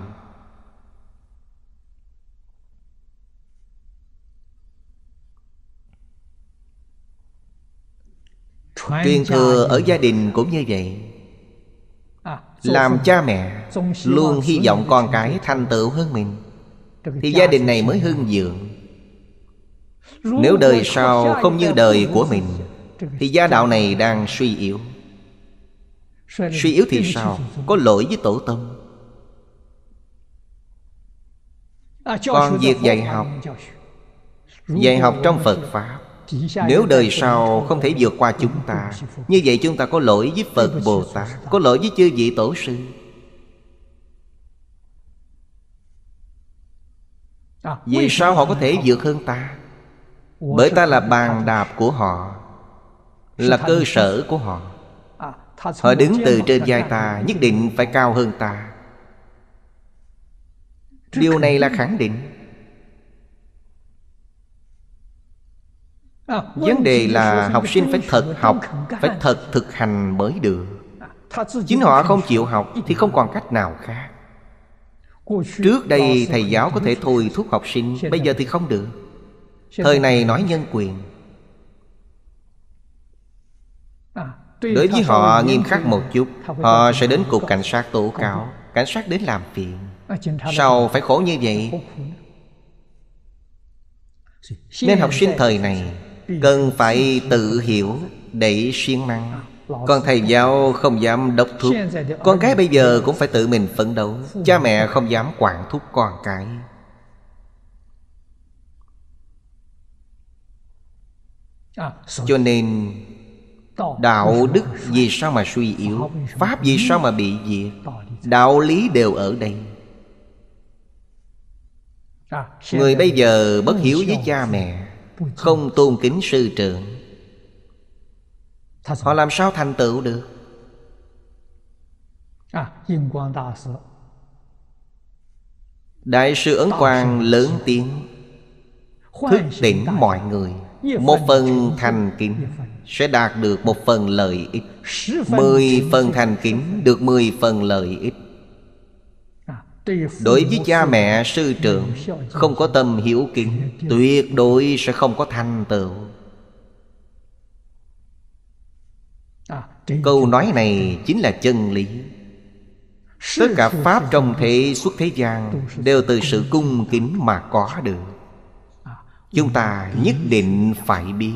Truyền thừa ở gia đình cũng như vậy. Làm cha mẹ Luôn hy vọng con cái thành tựu hơn mình. Thì gia đình này mới hưng vượng Nếu đời sau không như đời của mình Thì gia đạo này đang suy yếu. Suy yếu thì sao? Có lỗi với tổ tông. Còn việc dạy học. Dạy học trong Phật Pháp nếu đời sau không thể vượt qua chúng ta Như vậy chúng ta có lỗi với Phật Bồ Tát Có lỗi với chư vị Tổ sư. Vì sao họ có thể vượt hơn ta? Bởi ta là bàn đạp của họ Là cơ sở của họ. Họ đứng từ trên vai ta Nhất định phải cao hơn ta. Điều này là khẳng định vấn đề là học sinh phải thật học phải thật thực hành mới được. Chính họ không chịu học thì không còn cách nào khác. Trước đây thầy giáo có thể thôi thúc học sinh bây giờ thì không được. thời này nói nhân quyền. Đối với họ nghiêm khắc một chút họ sẽ đến cục cảnh sát tố cáo cảnh sát đến làm phiền. Sao phải khổ như vậy? nên học sinh thời này Cần phải tự hiểu để siêng năng. Con thầy giáo không dám đốc thúc. Con cái bây giờ cũng phải tự mình phấn đấu. Cha mẹ không dám quản thúc con cái. Cho nên, Đạo đức vì sao mà suy yếu, Pháp vì sao mà bị diệt, Đạo lý đều ở đây. Người bây giờ bất hiếu với cha mẹ không tôn kính sư trưởng. Họ làm sao thành tựu được? Đại sư Ấn Quang lớn tiếng. Thức tỉnh mọi người. Một phần thành kính Sẽ đạt được một phần lợi ích. Mười phần thành kính Được mười phần lợi ích Đối với cha mẹ, sư trưởng, Không có tâm hiểu kính, Tuyệt đối sẽ không có thành tựu. Câu nói này chính là chân lý. Tất cả Pháp trong thế xuất thế gian Đều từ sự cung kính mà có được. Chúng ta nhất định phải biết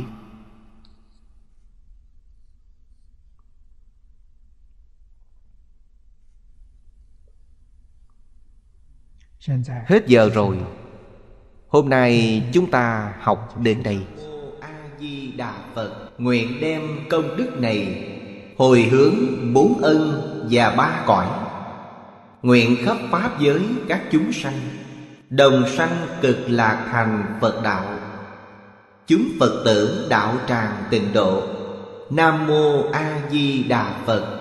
Hết giờ rồi. Hôm nay chúng ta học đến đây. A-di-đà Phật Nguyện đem công đức này Hồi hướng bốn ân và ba cõi. Nguyện khắp Pháp giới các chúng sanh. Đồng sanh cực lạc thành Phật đạo. Chúng Phật tử đạo tràng tịnh độ. Nam Mô A Di Đà Phật